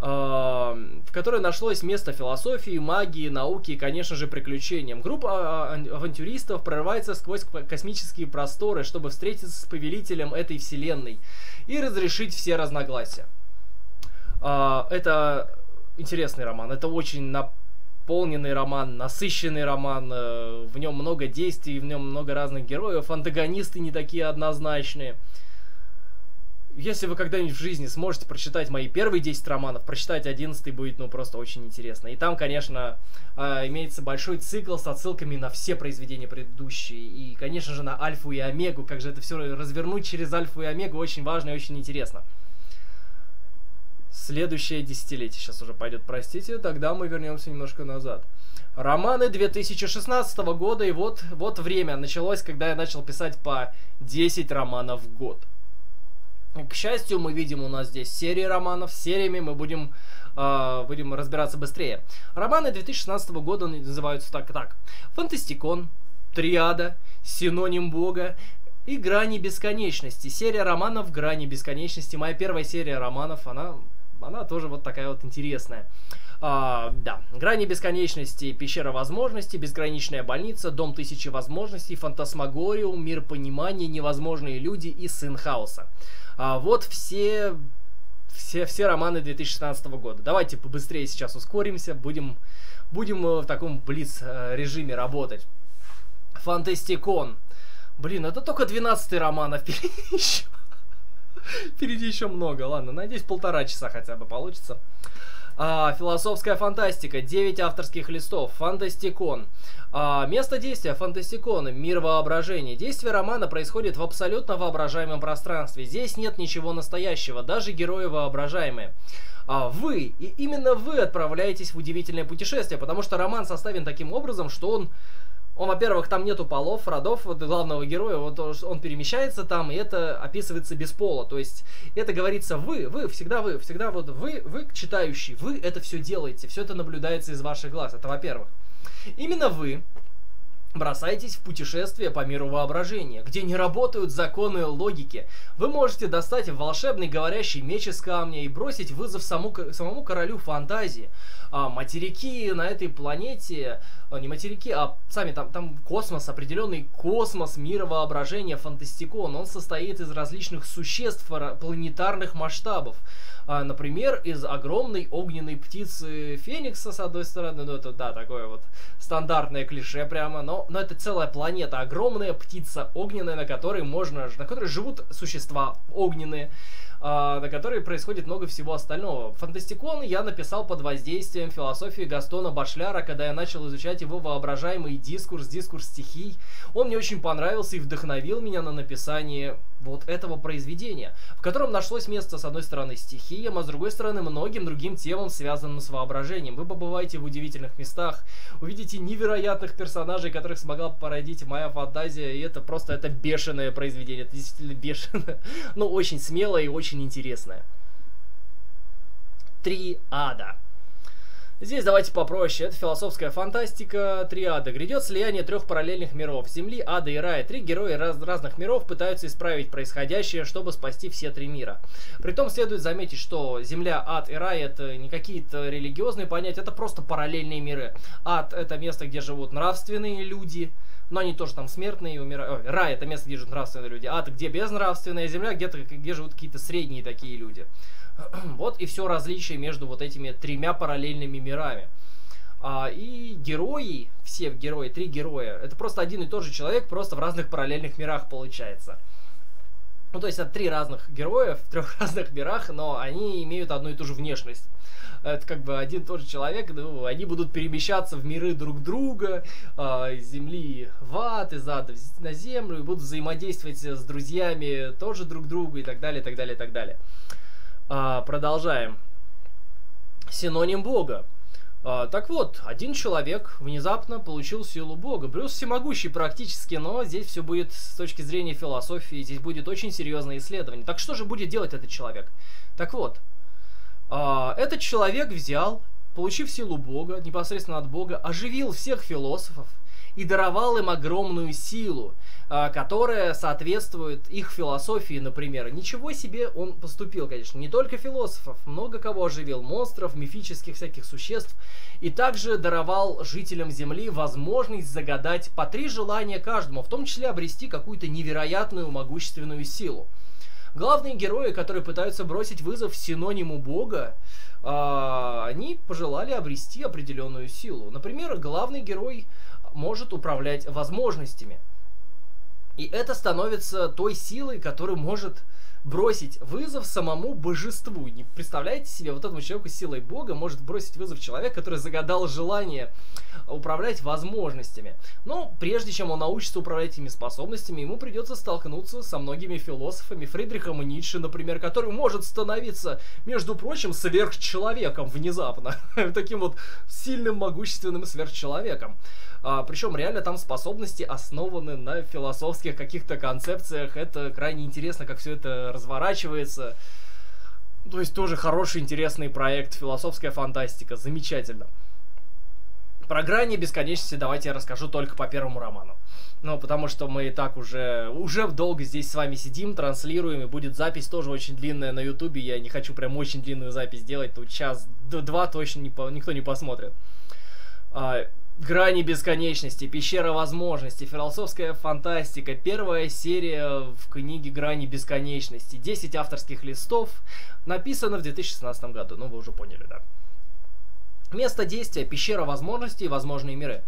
Speaker 1: в которой нашлось место философии, магии, науки и, конечно же, приключениям. Группа а, авантюристов прорывается сквозь космические просторы, чтобы встретиться с повелителем этой вселенной и разрешить все разногласия. А, это интересный роман, это очень наполненный роман, насыщенный роман, э, в нем много действий, в нем много разных героев, антагонисты не такие однозначные – если вы когда-нибудь в жизни сможете прочитать мои первые 10 романов, прочитать 11 будет, ну, просто очень интересно. И там, конечно, э, имеется большой цикл с отсылками на все произведения предыдущие. И, конечно же, на Альфу и Омегу. Как же это все развернуть через Альфу и Омегу очень важно и очень интересно. Следующее десятилетие сейчас уже пойдет, простите, тогда мы вернемся немножко назад. Романы 2016 года, и вот, вот время началось, когда я начал писать по 10 романов в год. К счастью, мы видим у нас здесь серии романов. С сериями мы будем, э, будем разбираться быстрее. Романы 2016 года называются так и так. Фантастикон, Триада, Синоним Бога и Грани Бесконечности. Серия романов Грани Бесконечности. Моя первая серия романов, она, она тоже вот такая вот интересная. А, да, Грани Бесконечности, Пещера Возможностей, Безграничная Больница, Дом Тысячи Возможностей, Фантасмагориум, Мир Понимания, Невозможные Люди и Сын Хаоса. А, вот все, все, все романы 2016 года. Давайте побыстрее сейчас ускоримся, будем, будем э, в таком блиц-режиме работать. Фантастикон. Блин, это только 12 роман, а впереди еще... Впереди еще много. Ладно, надеюсь, полтора часа хотя бы получится. А, философская фантастика, 9 авторских листов, фантастикон. А, место действия фантастикон, мир воображения. Действие романа происходит в абсолютно воображаемом пространстве. Здесь нет ничего настоящего, даже герои воображаемые. А вы, и именно вы отправляетесь в удивительное путешествие, потому что роман составлен таким образом, что он он, во-первых, там нету полов, родов вот, главного героя, вот он перемещается там, и это описывается без пола. То есть это говорится вы, вы, всегда вы, всегда вот вы, вы читающий, вы это все делаете, все это наблюдается из ваших глаз. Это во-первых. Именно вы Бросайтесь в путешествие по миру воображения, где не работают законы логики. Вы можете достать волшебный говорящий меч из камня и бросить вызов саму, самому королю фантазии. А материки на этой планете, а, не материки, а сами там, там космос, определенный космос мира воображения, фантастикон. Он состоит из различных существ планетарных масштабов. А, например, из огромной огненной птицы Феникса, с одной стороны, ну это, да, такое вот стандартное клише прямо, но, но это целая планета, огромная птица огненная, на которой можно, на которой живут существа огненные на которой происходит много всего остального. Фантастикон я написал под воздействием философии Гастона Башляра, когда я начал изучать его воображаемый дискурс, дискурс стихий. Он мне очень понравился и вдохновил меня на написание вот этого произведения, в котором нашлось место, с одной стороны, стихиям, а с другой стороны, многим другим темам, связанным с воображением. Вы побываете в удивительных местах, увидите невероятных персонажей, которых смогла породить моя фантазия, и это просто, это бешеное произведение, это действительно бешеное, но очень смелое и очень интересная. Три ада. Здесь давайте попроще. Это философская фантастика триада. Грядет слияние трех параллельных миров. Земли, ада и рая. Три героя раз, разных миров пытаются исправить происходящее, чтобы спасти все три мира. Притом следует заметить, что Земля, ад и рай это не какие-то религиозные понятия, это просто параллельные миры. Ад это место, где живут нравственные люди, но они тоже там смертные умирают. Ой, рай это место, где живут нравственные люди. Ад, где безнравственная земля, где-то где живут какие-то средние такие люди. вот и все различие между вот этими тремя параллельными мирами. А, и герои, все герои, три героя, это просто один и тот же человек, просто в разных параллельных мирах получается. Ну, то есть это три разных героя в трех разных мирах, но они имеют одну и ту же внешность. Это как бы один и тот же человек, ну, они будут перемещаться в миры друг друга, э, из земли в ад, из ада на землю, и будут взаимодействовать с друзьями тоже друг другу и так далее, и так далее, и так далее. Э, продолжаем. Синоним Бога. А, так вот, один человек внезапно получил силу Бога. Брюс всемогущий практически, но здесь все будет с точки зрения философии, здесь будет очень серьезное исследование. Так что же будет делать этот человек? Так вот, а, этот человек взял, получив силу Бога, непосредственно от Бога, оживил всех философов и даровал им огромную силу. А, которая соответствует их философии, например. Ничего себе он поступил, конечно. Не только философов, много кого оживил. Монстров, мифических всяких существ. И также даровал жителям Земли возможность загадать по три желания каждому, в том числе обрести какую-то невероятную могущественную силу. Главные герои, которые пытаются бросить вызов синониму Бога, э, они пожелали обрести определенную силу. Например, главный герой может управлять возможностями. И это становится той силой, которая может бросить вызов самому божеству. Не представляете себе, вот этому человеку силой Бога может бросить вызов человек, который загадал желание управлять возможностями. Но прежде чем он научится управлять этими способностями, ему придется столкнуться со многими философами, Фридрихом Ницше, например, который может становиться, между прочим, сверхчеловеком внезапно. Таким вот сильным, могущественным сверхчеловеком. А, причем реально там способности основаны на философских каких-то концепциях. Это крайне интересно, как все это разворачивается. То есть тоже хороший, интересный проект, философская фантастика, замечательно. Про грани бесконечности давайте я расскажу только по первому роману. Ну, потому что мы и так уже, уже долго здесь с вами сидим, транслируем, и будет запись тоже очень длинная на ютубе. Я не хочу прям очень длинную запись делать, тут час, два точно не, никто не посмотрит. А, Грани бесконечности, пещера возможностей, философская фантастика, первая серия в книге Грани бесконечности, 10 авторских листов, написано в 2016 году, ну вы уже поняли, да. Место действия, пещера возможностей, возможные миры.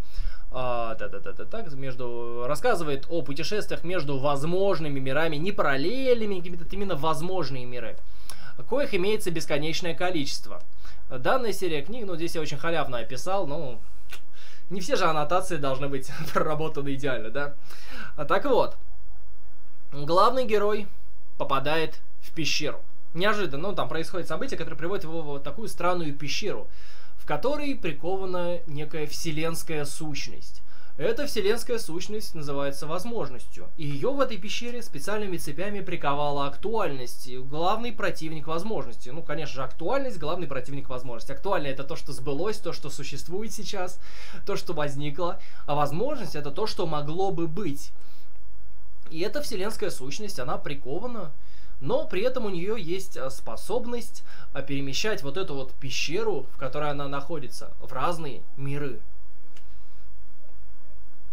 Speaker 1: А, да, да, да, да, так, между, рассказывает о путешествиях между возможными мирами, не параллельными, какими-то именно возможные миры, коих имеется бесконечное количество. Данная серия книг, ну здесь я очень халявно описал, ну не все же аннотации должны быть проработаны идеально, да? А так вот, главный герой попадает в пещеру. Неожиданно, ну, там происходит событие, которое приводит его в такую странную пещеру, в которой прикована некая вселенская сущность. Эта вселенская сущность называется возможностью. И ее в этой пещере специальными цепями приковала актуальность. Главный противник возможности. Ну, конечно же, актуальность, главный противник возможности. Актуально это то, что сбылось, то, что существует сейчас, то, что возникло. А возможность это то, что могло бы быть. И эта вселенская сущность, она прикована но при этом у нее есть э, способность э, перемещать вот эту вот пещеру, в которой она находится, в разные миры.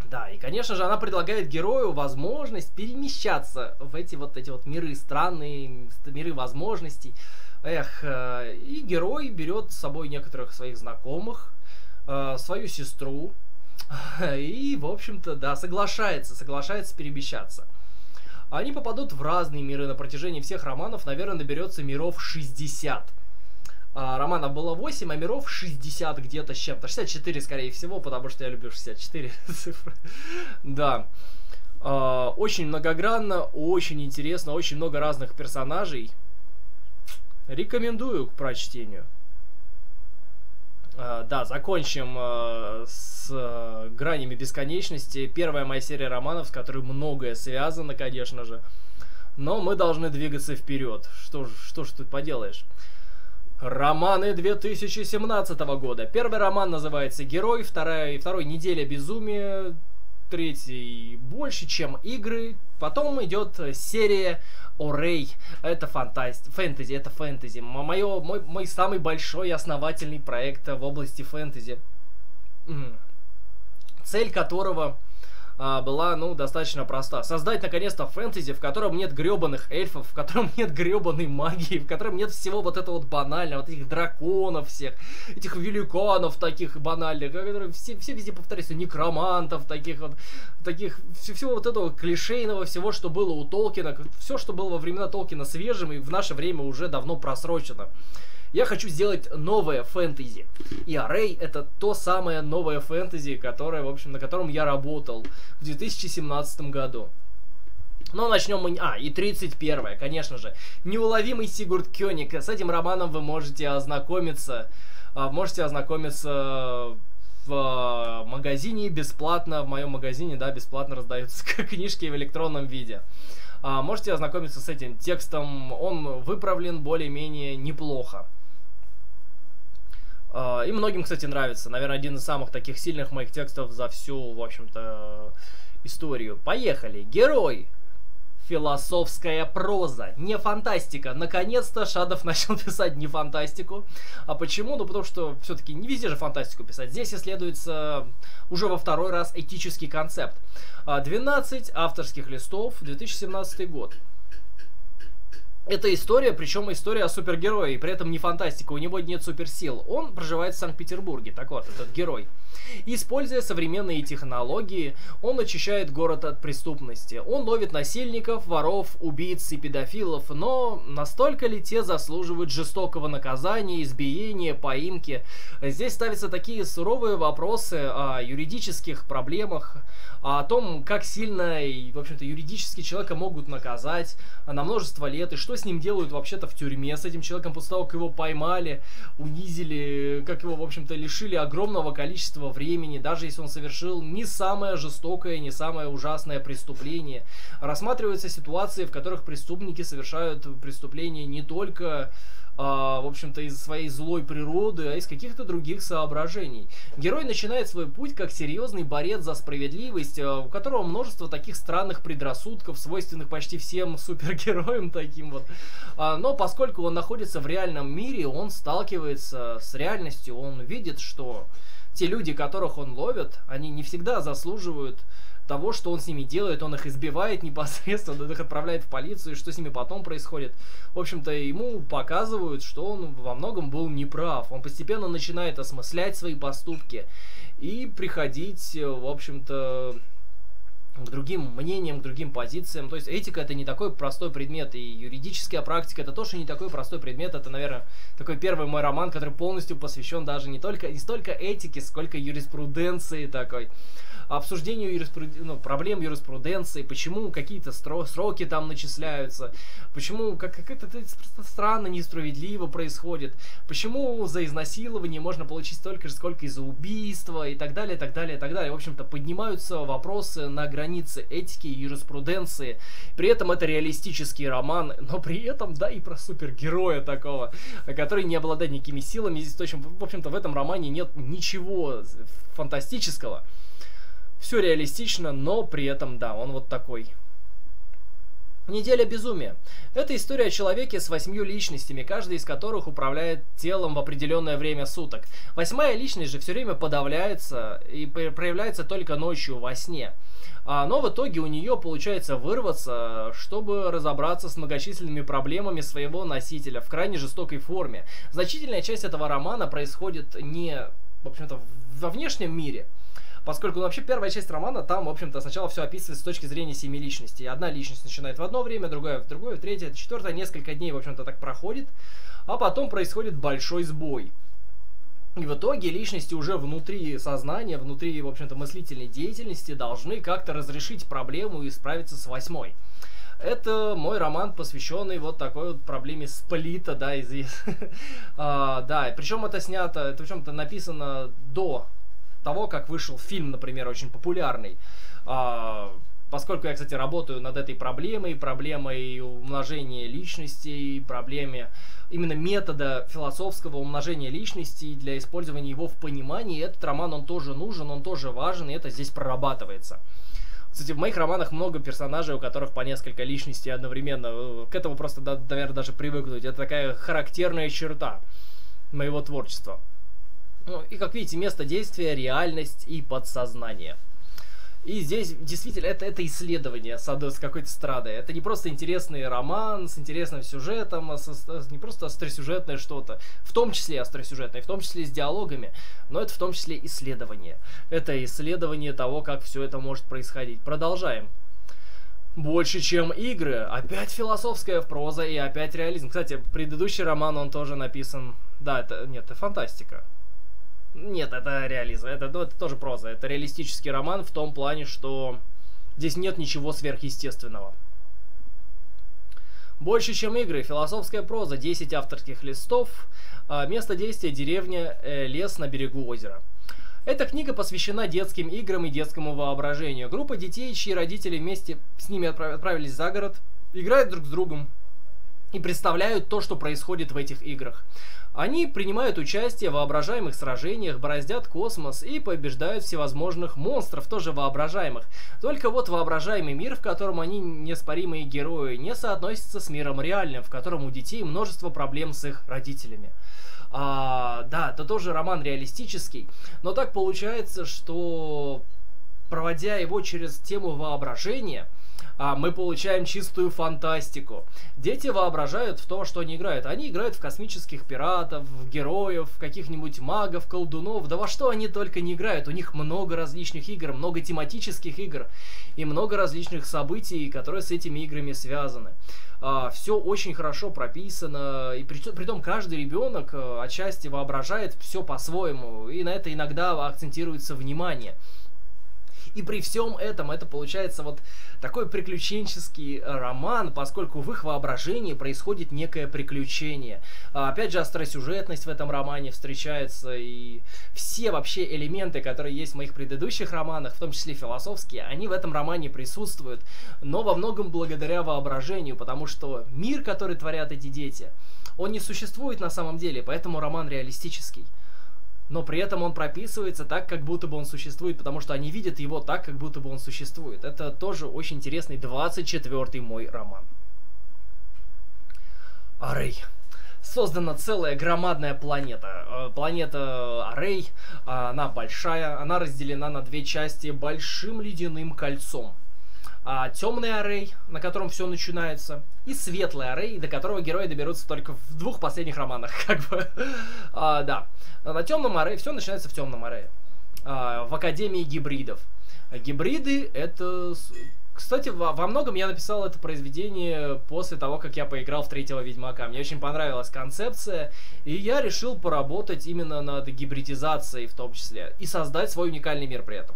Speaker 1: Да, и, конечно же, она предлагает герою возможность перемещаться в эти вот эти вот миры странные, миры возможностей. Эх, э, и герой берет с собой некоторых своих знакомых, э, свою сестру, и, в общем-то, да, соглашается, соглашается перемещаться. Они попадут в разные миры на протяжении всех романов, наверное, наберется миров 60 а, романов было 8, а миров 60 где-то с чем-то. 64, скорее всего, потому что я люблю 64 цифры. Да. А, очень многогранно, очень интересно, очень много разных персонажей. Рекомендую к прочтению. Uh, да, закончим uh, с гранями бесконечности. Первая моя серия романов, с которой многое связано, конечно же. Но мы должны двигаться вперед. Что, что ж тут поделаешь? Романы 2017 года. Первый роман называется «Герой», вторая, второй «Неделя безумия», третий «Больше, чем игры», потом идет серия Орей. Это фантаст... фэнтези, это фэнтези. Моё, мой, мой самый большой основательный проект в области фэнтези. Цель которого а, была, ну, достаточно проста. Создать, наконец-то, фэнтези, в котором нет гребаных эльфов, в котором нет гребаной магии, в котором нет всего вот этого вот банального, вот этих драконов всех, этих великанов таких банальных, которые все, все везде повторяются, некромантов таких вот, таких, все, всего вот этого клишейного, всего, что было у Толкина, все, что было во времена Толкина свежим и в наше время уже давно просрочено. Я хочу сделать новое фэнтези. И Array это то самое новое фэнтези, которое, в общем, на котором я работал в 2017 году. Но начнем мы... А, и 31 конечно же. Неуловимый Сигурд Кёник. С этим романом вы можете ознакомиться. А, можете ознакомиться в магазине бесплатно. В моем магазине, да, бесплатно раздаются книжки в электронном виде. А, можете ознакомиться с этим текстом. Он выправлен более-менее неплохо. А, и многим, кстати, нравится. Наверное, один из самых таких сильных моих текстов за всю, в общем-то, историю. Поехали. Герой. Философская проза, не фантастика. Наконец-то Шадов начал писать не фантастику. А почему? Ну, потому что все-таки не везде же фантастику писать. Здесь исследуется уже во второй раз этический концепт. 12 а, авторских листов, 2017 год. Это история, причем история о супергерое, и при этом не фантастика, у него нет суперсил. Он проживает в Санкт-Петербурге, так вот, этот герой. Используя современные технологии, он очищает город от преступности. Он ловит насильников, воров, убийц и педофилов, но настолько ли те заслуживают жестокого наказания, избиения, поимки? Здесь ставятся такие суровые вопросы о юридических проблемах, о том, как сильно, в общем-то, юридически человека могут наказать на множество лет, и что с ним делают вообще-то в тюрьме с этим человеком после того, как его поймали, унизили, как его, в общем-то, лишили огромного количества времени, даже если он совершил не самое жестокое, не самое ужасное преступление. Рассматриваются ситуации, в которых преступники совершают преступления не только а, в общем-то, из своей злой природы, а из каких-то других соображений. Герой начинает свой путь как серьезный борец за справедливость, а, у которого множество таких странных предрассудков, свойственных почти всем супергероям таким вот. А, но поскольку он находится в реальном мире, он сталкивается с реальностью, он видит, что те люди, которых он ловит, они не всегда заслуживают того, что он с ними делает, он их избивает непосредственно, он их отправляет в полицию, и что с ними потом происходит. В общем-то, ему показывают, что он во многом был неправ. Он постепенно начинает осмыслять свои поступки и приходить, в общем-то, к другим мнениям, к другим позициям. То есть этика это не такой простой предмет, и юридическая практика это тоже не такой простой предмет. Это, наверное, такой первый мой роман, который полностью посвящен даже не только не столько этике, сколько юриспруденции такой обсуждению юриспруд... ну, проблем юриспруденции, почему какие-то стро... сроки там начисляются, почему как, как это, это странно, несправедливо происходит, почему за изнасилование можно получить столько же, сколько и за убийство, и так далее, и так далее, и так далее. В общем-то, поднимаются вопросы на границе этики и юриспруденции. При этом это реалистический роман, но при этом, да, и про супергероя такого, который не обладает никакими силами. Здесь, в общем-то, в этом романе нет ничего фантастического все реалистично, но при этом, да, он вот такой. Неделя безумия. Это история о человеке с восьмью личностями, каждая из которых управляет телом в определенное время суток. Восьмая личность же все время подавляется и проявляется только ночью во сне. А, но в итоге у нее получается вырваться, чтобы разобраться с многочисленными проблемами своего носителя в крайне жестокой форме. Значительная часть этого романа происходит не, в общем-то, во внешнем мире, Поскольку ну, вообще первая часть романа, там, в общем-то, сначала все описывается с точки зрения семи личностей. Одна личность начинает в одно время, другая в другое, в третье, четвертое, несколько дней, в общем-то, так проходит. А потом происходит большой сбой. И в итоге личности уже внутри сознания, внутри, в общем-то, мыслительной деятельности должны как-то разрешить проблему и справиться с восьмой. Это мой роман, посвященный вот такой вот проблеме сплита, да, из... а, да, причем это снято, это причем-то написано до того, как вышел фильм, например, очень популярный. А, поскольку я, кстати, работаю над этой проблемой, проблемой умножения личностей, проблеме именно метода философского умножения личностей для использования его в понимании, этот роман, он тоже нужен, он тоже важен, и это здесь прорабатывается. Кстати, в моих романах много персонажей, у которых по несколько личностей одновременно. К этому просто, наверное, даже привыкнуть. Это такая характерная черта моего творчества. Ну, и как видите, место действия, реальность и подсознание. И здесь действительно это, это исследование с, с какой-то страдой. Это не просто интересный роман с интересным сюжетом, а с, не просто остросюжетное что-то. В том числе остросюжетное, в том числе с диалогами, но это в том числе исследование. Это исследование того, как все это может происходить. Продолжаем. Больше, чем игры. Опять философская проза и опять реализм. Кстати, предыдущий роман, он тоже написан... Да, это... Нет, это фантастика. Нет, это реализм. Это, ну, это тоже проза. Это реалистический роман в том плане, что здесь нет ничего сверхъестественного. Больше, чем игры. Философская проза. 10 авторских листов. А, место действия деревня, э, лес на берегу озера. Эта книга посвящена детским играм и детскому воображению. Группа детей, чьи родители вместе с ними отправились за город, играют друг с другом и представляют то, что происходит в этих играх. Они принимают участие в воображаемых сражениях, бороздят космос и побеждают всевозможных монстров, тоже воображаемых. Только вот воображаемый мир, в котором они неоспоримые герои, не соотносится с миром реальным, в котором у детей множество проблем с их родителями. А, да, это тоже роман реалистический, но так получается, что проводя его через тему воображения, а, мы получаем чистую фантастику. Дети воображают в то, что они играют. Они играют в космических пиратов, в героев, в каких-нибудь магов, колдунов. Да во что они только не играют. У них много различных игр, много тематических игр и много различных событий, которые с этими играми связаны. А, все очень хорошо прописано, и при, при том каждый ребенок а, отчасти воображает все по-своему, и на это иногда акцентируется внимание. И при всем этом это получается вот такой приключенческий э, роман, поскольку в их воображении происходит некое приключение. А, опять же, остросюжетность в этом романе встречается, и все вообще элементы, которые есть в моих предыдущих романах, в том числе философские, они в этом романе присутствуют, но во многом благодаря воображению, потому что мир, который творят эти дети, он не существует на самом деле, поэтому роман реалистический но при этом он прописывается так, как будто бы он существует, потому что они видят его так, как будто бы он существует. Это тоже очень интересный 24-й мой роман. Арей. Создана целая громадная планета. Э, планета Арей, она большая, она разделена на две части большим ледяным кольцом а, темный арей, на котором все начинается, и светлый арей, до которого герои доберутся только в двух последних романах, как бы. а, да. На темном арее все начинается в темном арее. А, в Академии гибридов. Гибриды это... Кстати, во, во многом я написал это произведение после того, как я поиграл в третьего Ведьмака. Мне очень понравилась концепция, и я решил поработать именно над гибридизацией в том числе, и создать свой уникальный мир при этом.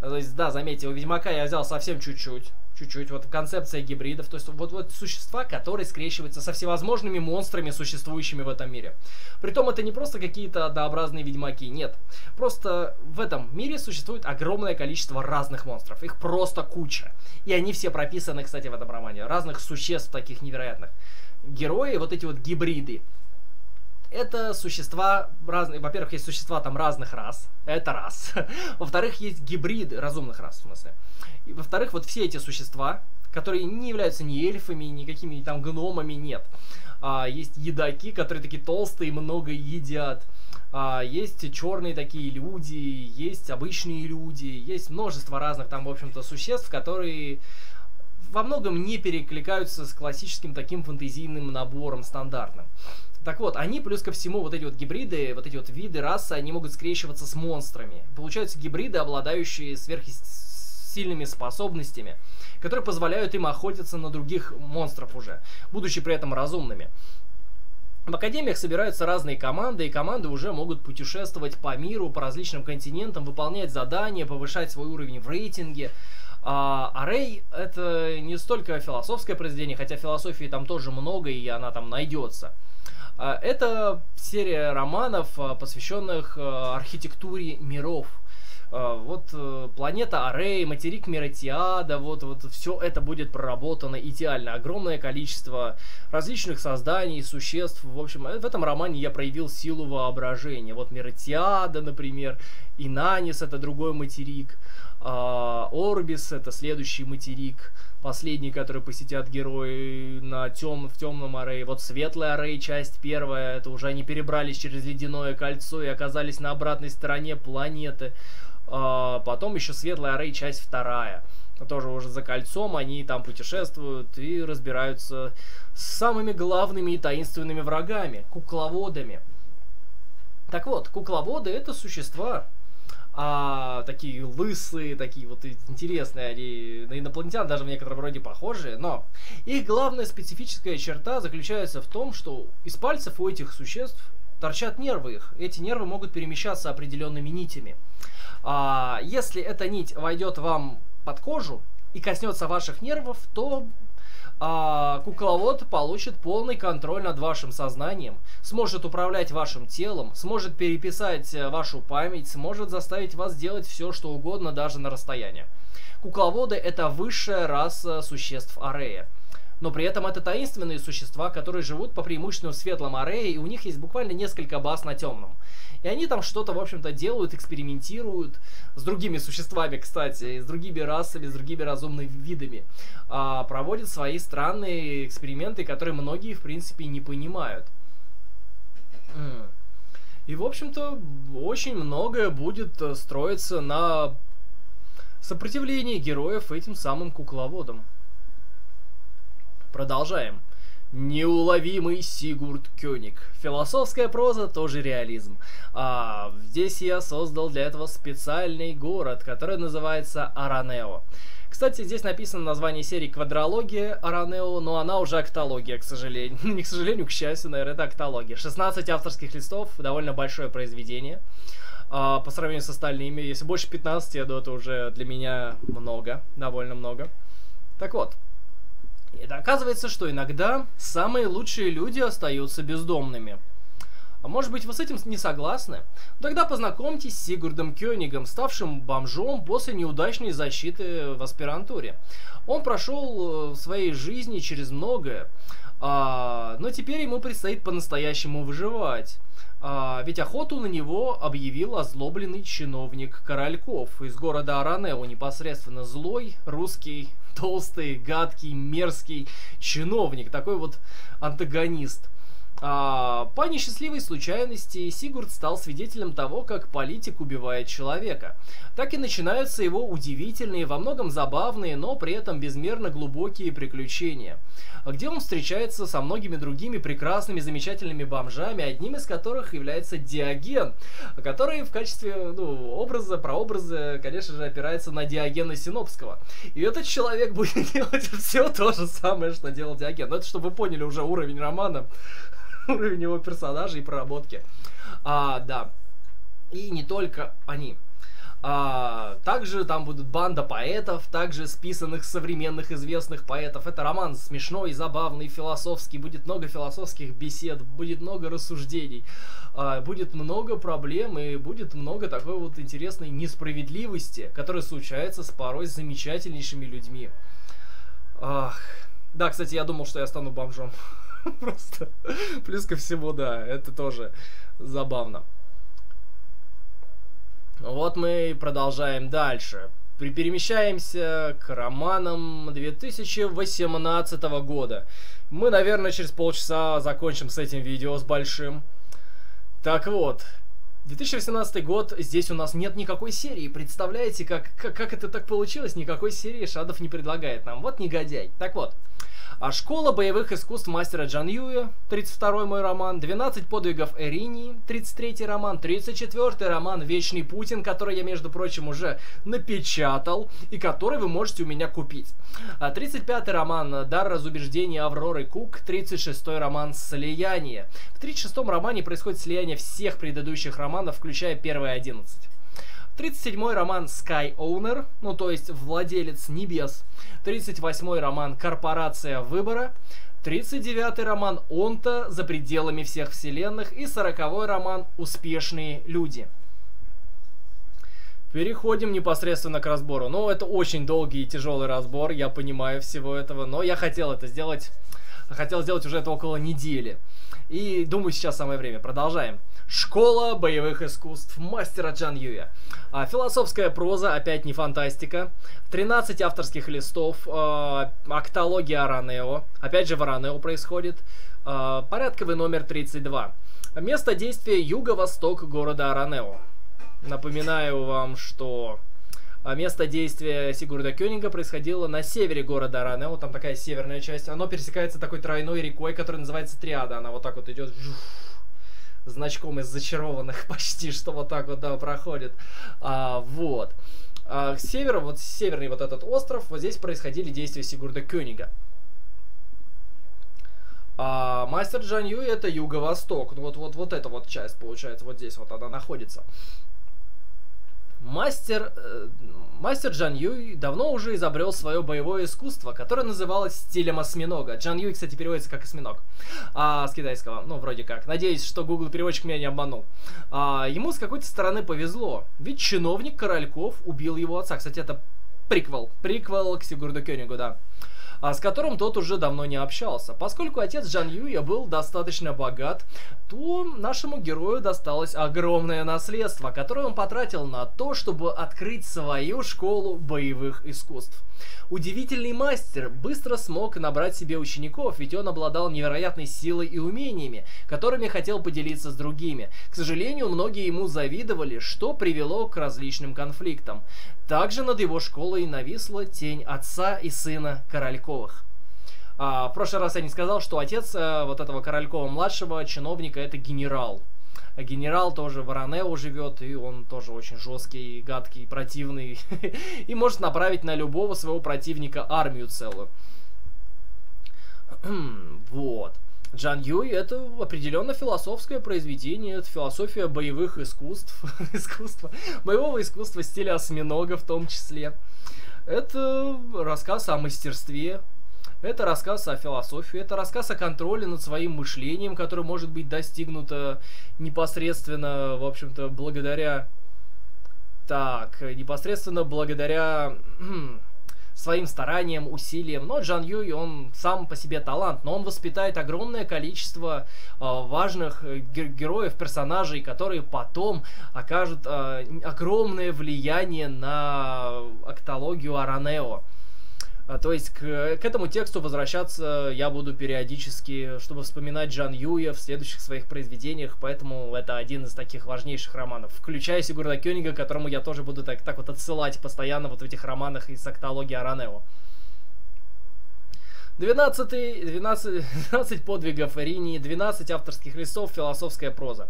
Speaker 1: То есть, да, заметьте, у Ведьмака я взял совсем чуть-чуть. Чуть-чуть. Вот концепция гибридов. То есть, вот, вот существа, которые скрещиваются со всевозможными монстрами, существующими в этом мире. Притом, это не просто какие-то однообразные ведьмаки. Нет. Просто в этом мире существует огромное количество разных монстров. Их просто куча. И они все прописаны, кстати, в этом романе. Разных существ таких невероятных. Герои, вот эти вот гибриды, это существа разные. Во-первых, есть существа там разных рас. Это раз. Во-вторых, есть гибриды разумных рас, в смысле. И во-вторых, вот все эти существа, которые не являются ни эльфами, ни какими там гномами, нет. А, есть едаки, которые такие толстые, много едят. А, есть черные такие люди, есть обычные люди, есть множество разных там, в общем-то, существ, которые во многом не перекликаются с классическим таким фэнтезийным набором стандартным. Так вот, они плюс ко всему, вот эти вот гибриды, вот эти вот виды, расы, они могут скрещиваться с монстрами. Получаются гибриды, обладающие сверхсильными способностями, которые позволяют им охотиться на других монстров уже, будучи при этом разумными. В академиях собираются разные команды, и команды уже могут путешествовать по миру, по различным континентам, выполнять задания, повышать свой уровень в рейтинге. А Арей это не столько философское произведение, хотя философии там тоже много, и она там найдется. А, это серия романов, а, посвященных а, архитектуре миров. Вот э, планета Арей, материк Миротиада, вот, вот все это будет проработано идеально. Огромное количество различных созданий, существ. В общем, в этом романе я проявил силу воображения. Вот Миротиада, например, Инанис это другой материк, Орбис это следующий материк последний, который посетят герои на тем, в темном арее. Вот светлый арей, часть первая, это уже они перебрались через ледяное кольцо и оказались на обратной стороне планеты. А, потом еще Светлая Рэй, часть вторая. Тоже уже за кольцом, они там путешествуют и разбираются с самыми главными и таинственными врагами, кукловодами. Так вот, кукловоды это существа, а, такие лысые, такие вот интересные, они на инопланетян даже в некотором роде похожие, но их главная специфическая черта заключается в том, что из пальцев у этих существ торчат нервы их. Эти нервы могут перемещаться определенными нитями. А, если эта нить войдет вам под кожу и коснется ваших нервов, то а, кукловод получит полный контроль над вашим сознанием, сможет управлять вашим телом, сможет переписать э, вашу память, сможет заставить вас делать все, что угодно, даже на расстоянии. Кукловоды это высшая раса существ Арея но при этом это таинственные существа, которые живут по преимущественно в светлом арее, и у них есть буквально несколько баз на темном. И они там что-то, в общем-то, делают, экспериментируют с другими существами, кстати, с другими расами, с другими разумными видами. А, проводят свои странные эксперименты, которые многие, в принципе, не понимают. И, в общем-то, очень многое будет э, строиться на сопротивлении героев этим самым кукловодам. Продолжаем. Неуловимый Сигурд Кёник. Философская проза тоже реализм. А, здесь я создал для этого специальный город, который называется Аранео. Кстати, здесь написано название серии «Квадрология Аранео», но она уже октология, к сожалению. не к сожалению, к счастью, наверное, это октология. 16 авторских листов, довольно большое произведение. А, по сравнению с остальными. Если больше 15, я думаю, это уже для меня много, довольно много. Так вот, это оказывается, что иногда самые лучшие люди остаются бездомными. А может быть вы с этим не согласны? Тогда познакомьтесь с Сигурдом Кёнигом, ставшим бомжом после неудачной защиты в аспирантуре. Он прошел э, в своей жизни через многое, а, но теперь ему предстоит по-настоящему выживать. А, ведь охоту на него объявил озлобленный чиновник Корольков из города Аранео, непосредственно злой русский толстый, гадкий, мерзкий чиновник, такой вот антагонист. А, по несчастливой случайности Сигурд стал свидетелем того, как политик убивает человека. Так и начинаются его удивительные, во многом забавные, но при этом безмерно глубокие приключения где он встречается со многими другими прекрасными, замечательными бомжами, одним из которых является Диоген, который в качестве ну, образа, прообраза, конечно же, опирается на Диогена Синопского. И этот человек будет делать все то же самое, что делал Диоген. Но это чтобы вы поняли уже уровень романа, уровень его персонажей и проработки. А, да. И не только они. А, также там будут банда поэтов, также списанных современных известных поэтов. Это роман смешной, забавный, философский. Будет много философских бесед, будет много рассуждений, а, будет много проблем и будет много такой вот интересной несправедливости, которая случается с порой замечательнейшими людьми. Ах. Да, кстати, я думал, что я стану бомжом. Просто. Плюс ко всему, да, это тоже забавно. Вот мы продолжаем дальше. Перемещаемся к романам 2018 года. Мы, наверное, через полчаса закончим с этим видео, с большим. Так вот, 2018 год, здесь у нас нет никакой серии. Представляете, как, как, как это так получилось? Никакой серии Шадов не предлагает нам. Вот негодяй. Так вот, а школа боевых искусств мастера Джан Юя, 32 мой роман, 12 подвигов Эринии, 33 роман, 34 роман Вечный Путин, который я, между прочим, уже напечатал и который вы можете у меня купить. А 35 роман Дар разубеждения Авроры Кук, 36 роман Слияние. В 36 романе происходит слияние всех предыдущих романов, включая первые 11. 37-й роман Sky Owner, ну то есть владелец небес. 38-й роман Корпорация выбора. 39-й роман Онта за пределами всех вселенных и 40-й роман Успешные люди. Переходим непосредственно к разбору. Ну, это очень долгий и тяжелый разбор, я понимаю всего этого, но я хотел это сделать, хотел сделать уже это около недели. И думаю, сейчас самое время. Продолжаем. Школа боевых искусств мастера Джан Юя. А, философская проза, опять не фантастика. 13 авторских листов. А, актология Аранео. Опять же в Аранео происходит. А, порядковый номер 32. Место действия юго-восток города Аранео. Напоминаю вам, что а, место действия Сигурда Кёнинга происходило на севере города Ранео, там такая северная часть. Оно пересекается такой тройной рекой, которая называется Триада. Она вот так вот идет значком из зачарованных почти, что вот так вот, да, проходит. А, вот. А, севера, вот северный вот этот остров, вот здесь происходили действия Сигурда Кёнига. А мастер Джан Юй это юго-восток. Ну вот, вот, вот эта вот часть, получается, вот здесь вот она находится. Мастер, э, мастер Джан Юй давно уже изобрел свое боевое искусство, которое называлось стилем осьминога. Джан Юй, кстати, переводится как осьминог. А, с китайского, ну, вроде как. Надеюсь, что Google переводчик меня не обманул. А, ему с какой-то стороны повезло, ведь чиновник Корольков убил его отца. Кстати, это приквел. Приквел к Сигурду Кёнигу, да с которым тот уже давно не общался. Поскольку отец Джан Юя был достаточно богат, то нашему герою досталось огромное наследство, которое он потратил на то, чтобы открыть свою школу боевых искусств. Удивительный мастер быстро смог набрать себе учеников, ведь он обладал невероятной силой и умениями, которыми хотел поделиться с другими. К сожалению, многие ему завидовали, что привело к различным конфликтам. Также над его школой нависла тень отца и сына Корольковых. А, в прошлый раз я не сказал, что отец а, вот этого Королькова-младшего чиновника это генерал. А генерал тоже в Аранео живет, и он тоже очень жесткий, гадкий, противный. и может направить на любого своего противника армию целую. вот. Джан Юй это определенно философское произведение, это философия боевых искусств, искусства, боевого искусства стиля осьминога в том числе. Это рассказ о мастерстве, это рассказ о философии, это рассказ о контроле над своим мышлением, которое может быть достигнуто непосредственно, в общем-то, благодаря... Так, непосредственно благодаря своим старанием, усилием. Но Джан Юй, он сам по себе талант, но он воспитает огромное количество э, важных э, героев, персонажей, которые потом окажут э, огромное влияние на актологию Аранео. А, то есть к, к этому тексту возвращаться я буду периодически, чтобы вспоминать Джан Юя в следующих своих произведениях, поэтому это один из таких важнейших романов, включая Сигурда Кёнига, которому я тоже буду так, так вот отсылать постоянно вот в этих романах из октологии Аранео. 12, 12, 12 подвигов Иринии, 12 авторских листов, философская проза.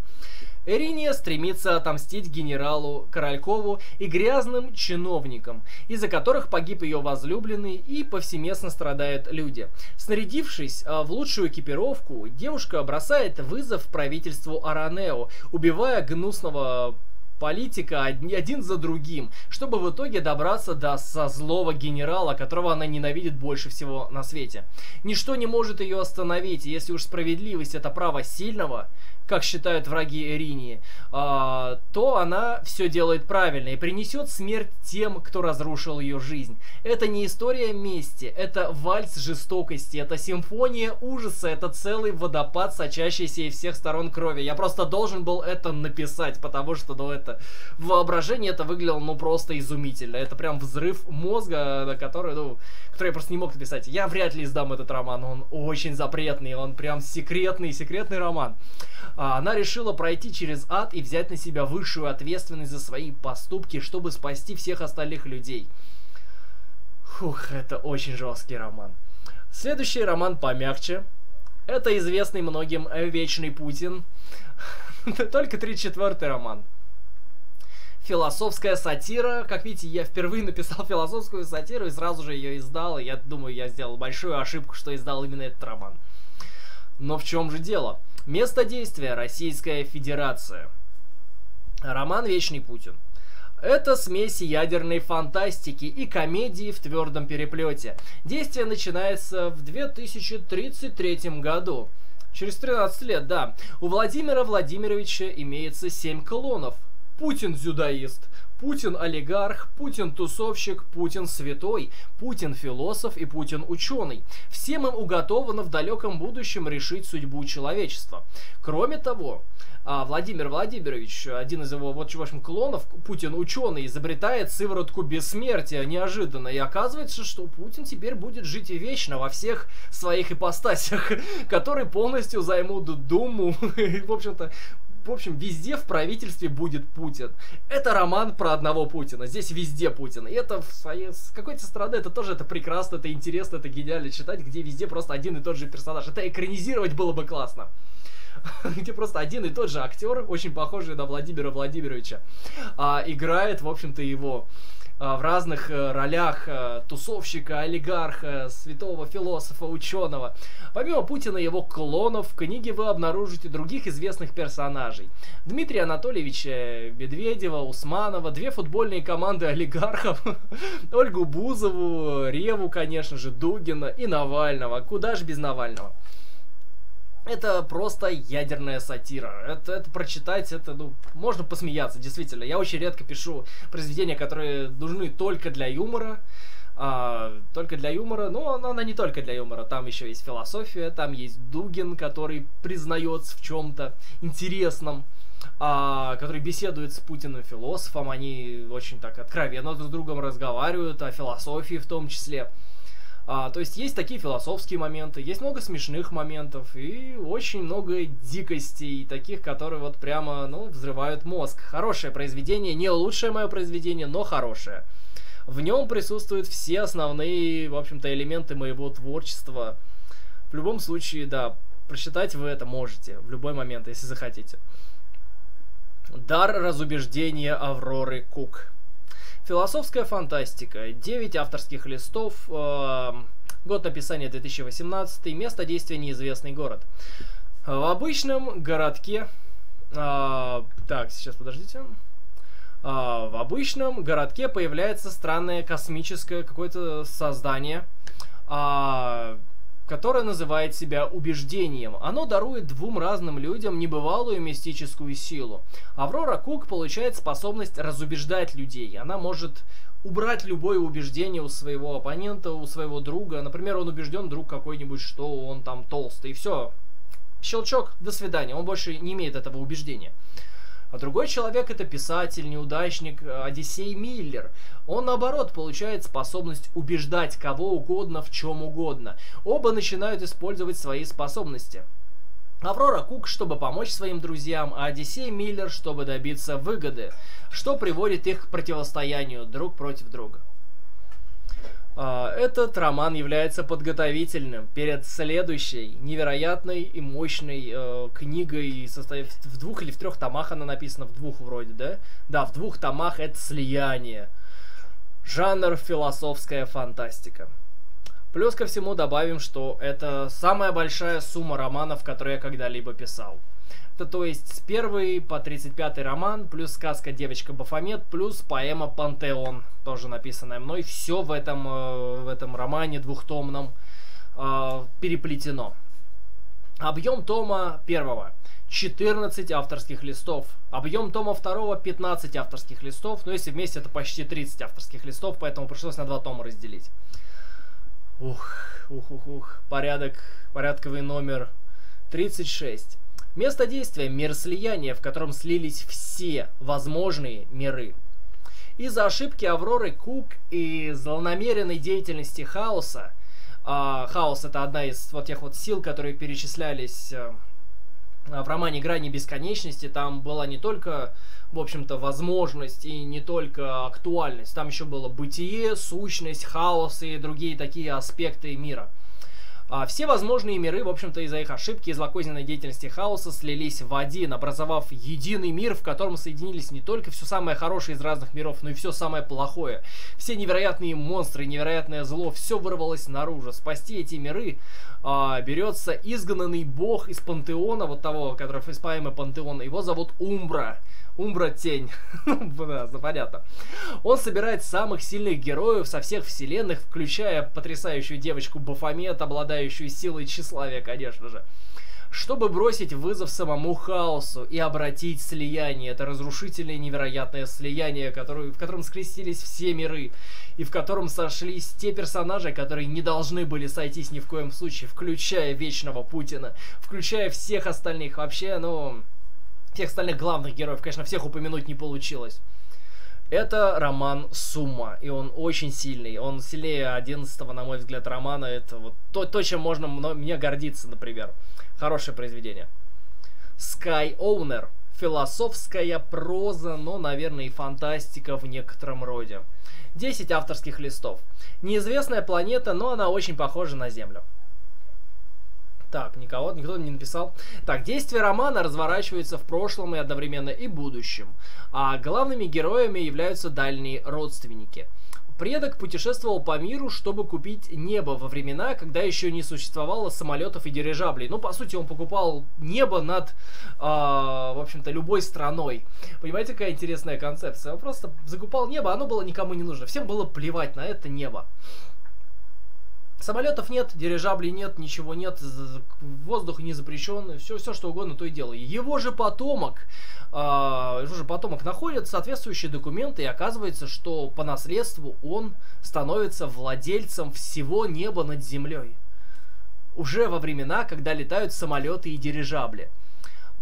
Speaker 1: Эриния стремится отомстить генералу Королькову и грязным чиновникам, из-за которых погиб ее возлюбленный и повсеместно страдают люди. Снарядившись а, в лучшую экипировку, девушка бросает вызов правительству Аранео, убивая гнусного политика один за другим, чтобы в итоге добраться до со злого генерала, которого она ненавидит больше всего на свете. Ничто не может ее остановить, если уж справедливость это право сильного, как считают враги Эринии, а, то она все делает правильно и принесет смерть тем, кто разрушил ее жизнь. Это не история мести, это вальс жестокости, это симфония ужаса, это целый водопад, сочащийся из всех сторон крови. Я просто должен был это написать, потому что, ну, это воображение это выглядело, ну, просто изумительно. Это прям взрыв мозга, который, ну, который я просто не мог написать. Я вряд ли издам этот роман, он очень запретный, он прям секретный, секретный роман. А, она решила пройти через ад и взять на себя высшую ответственность за свои поступки, чтобы спасти всех остальных людей. Фух, это очень жесткий роман. Следующий роман помягче. Это известный многим Вечный Путин. Только 34-й роман. Философская сатира. Как видите, я впервые написал философскую сатиру и сразу же ее издал. И я думаю, я сделал большую ошибку, что издал именно этот роман. Но в чем же дело? Место действия – Российская Федерация. Роман «Вечный Путин». Это смесь ядерной фантастики и комедии в твердом переплете. Действие начинается в 2033 году. Через 13 лет, да. У Владимира Владимировича имеется 7 клонов. Путин зюдаист, Путин олигарх, Путин тусовщик, Путин святой, Путин философ и Путин ученый. Всем им уготовано в далеком будущем решить судьбу человечества. Кроме того, а, Владимир Владимирович, один из его вот вашим клонов, Путин ученый, изобретает сыворотку бессмертия неожиданно. И оказывается, что Путин теперь будет жить вечно во всех своих ипостасях, которые полностью займут Думу. в общем-то, в общем, везде в правительстве будет Путин. Это роман про одного Путина. Здесь везде Путин. И это в с какой-то стороны, это тоже это прекрасно, это интересно, это гениально читать, где везде просто один и тот же персонаж. Это экранизировать было бы классно где просто один и тот же актер, очень похожий на Владимира Владимировича, а, играет, в общем-то, его в разных э, ролях э, тусовщика, олигарха, святого философа, ученого. Помимо Путина и его клонов, в книге вы обнаружите других известных персонажей. Дмитрия Анатольевича Медведева, Усманова, две футбольные команды олигархов, Ольгу Бузову, Реву, конечно же, Дугина и Навального. Куда же без Навального? Это просто ядерная сатира. Это, это прочитать, это, ну, можно посмеяться, действительно. Я очень редко пишу произведения, которые нужны только для юмора. А, только для юмора. Но она, она не только для юмора. Там еще есть философия, там есть Дугин, который признается в чем-то интересном. А, который беседует с Путиным философом. Они очень так откровенно друг с другом разговаривают о философии в том числе. А, то есть есть такие философские моменты, есть много смешных моментов и очень много дикостей, таких, которые вот прямо, ну, взрывают мозг. Хорошее произведение, не лучшее мое произведение, но хорошее. В нем присутствуют все основные, в общем-то, элементы моего творчества. В любом случае, да, прочитать вы это можете в любой момент, если захотите. Дар разубеждения Авроры Кук. Философская фантастика. 9 авторских листов. Э, год написания 2018. Место действия неизвестный город. В обычном городке... Э, так, сейчас подождите. Э, в обычном городке появляется странное космическое какое-то создание. Э, которое называет себя убеждением. Оно дарует двум разным людям небывалую мистическую силу. Аврора Кук получает способность разубеждать людей. Она может убрать любое убеждение у своего оппонента, у своего друга. Например, он убежден друг какой-нибудь, что он там толстый. И все. Щелчок, до свидания. Он больше не имеет этого убеждения. А другой человек это писатель, неудачник э, Одиссей Миллер. Он наоборот получает способность убеждать кого угодно в чем угодно. Оба начинают использовать свои способности. Аврора Кук, чтобы помочь своим друзьям, а Одиссей Миллер, чтобы добиться выгоды, что приводит их к противостоянию друг против друга. А, этот роман является подготовительным перед следующей невероятной и мощной э, книгой, состоит в двух или в трех томах она написана, в двух вроде, да? Да, в двух томах это слияние. Жанр философская фантастика. Плюс ко всему добавим, что это самая большая сумма романов, которые я когда-либо писал. Это то есть с первый по 35 роман, плюс сказка «Девочка Бафомет», плюс поэма «Пантеон», тоже написанная мной. Все в этом, э, в этом романе двухтомном э, переплетено. Объем тома первого 14 авторских листов. Объем тома второго 15 авторских листов. Но если вместе, это почти 30 авторских листов, поэтому пришлось на два тома разделить. Ух, ух, ух, ух. Порядок, порядковый номер 36. Место действия – мир слияния, в котором слились все возможные миры. Из-за ошибки Авроры Кук и злонамеренной деятельности Хаоса, а, Хаос это одна из вот тех вот сил, которые перечислялись а, в романе «Грани бесконечности», там была не только, в общем-то, возможность и не только актуальность, там еще было бытие, сущность, хаос и другие такие аспекты мира – а, все возможные миры, в общем-то, из-за их ошибки и злокозненной деятельности хаоса слились в один, образовав единый мир, в котором соединились не только все самое хорошее из разных миров, но и все самое плохое. Все невероятные монстры, невероятное зло, все вырвалось наружу. Спасти эти миры а, берется изгнанный бог из пантеона, вот того, который из поэмы Пантеона, его зовут Умбра. Умбра Тень. да, понятно. Он собирает самых сильных героев со всех вселенных, включая потрясающую девочку Бафомет, обладающую силой тщеславия, конечно же чтобы бросить вызов самому хаосу и обратить слияние, это разрушительное невероятное слияние, которое, в котором скрестились все миры, и в котором сошлись те персонажи, которые не должны были сойтись ни в коем случае, включая Вечного Путина, включая всех остальных. Вообще, ну, тех остальных главных героев, конечно, всех упомянуть не получилось. Это роман «Сумма», и он очень сильный. Он сильнее 11 на мой взгляд, романа. Это вот то, то чем можно мне гордиться, например. Хорошее произведение. Sky Owner. философская проза, но, наверное, и фантастика в некотором роде. 10 авторских листов. Неизвестная планета, но она очень похожа на Землю. Так, никого, никто не написал. Так, действие романа разворачивается в прошлом и одновременно и будущем. А главными героями являются дальние родственники. Предок путешествовал по миру, чтобы купить небо во времена, когда еще не существовало самолетов и дирижаблей. Ну, по сути, он покупал небо над, э, в общем-то, любой страной. Понимаете, какая интересная концепция? Он просто закупал небо, оно было никому не нужно. Всем было плевать на это небо. Самолетов нет, дирижаблей нет, ничего нет, воздух не запрещен, все, все что угодно, то и дело. Его же потомок, э, его же потомок находит соответствующие документы, и оказывается, что по наследству он становится владельцем всего неба над землей. Уже во времена, когда летают самолеты и дирижабли.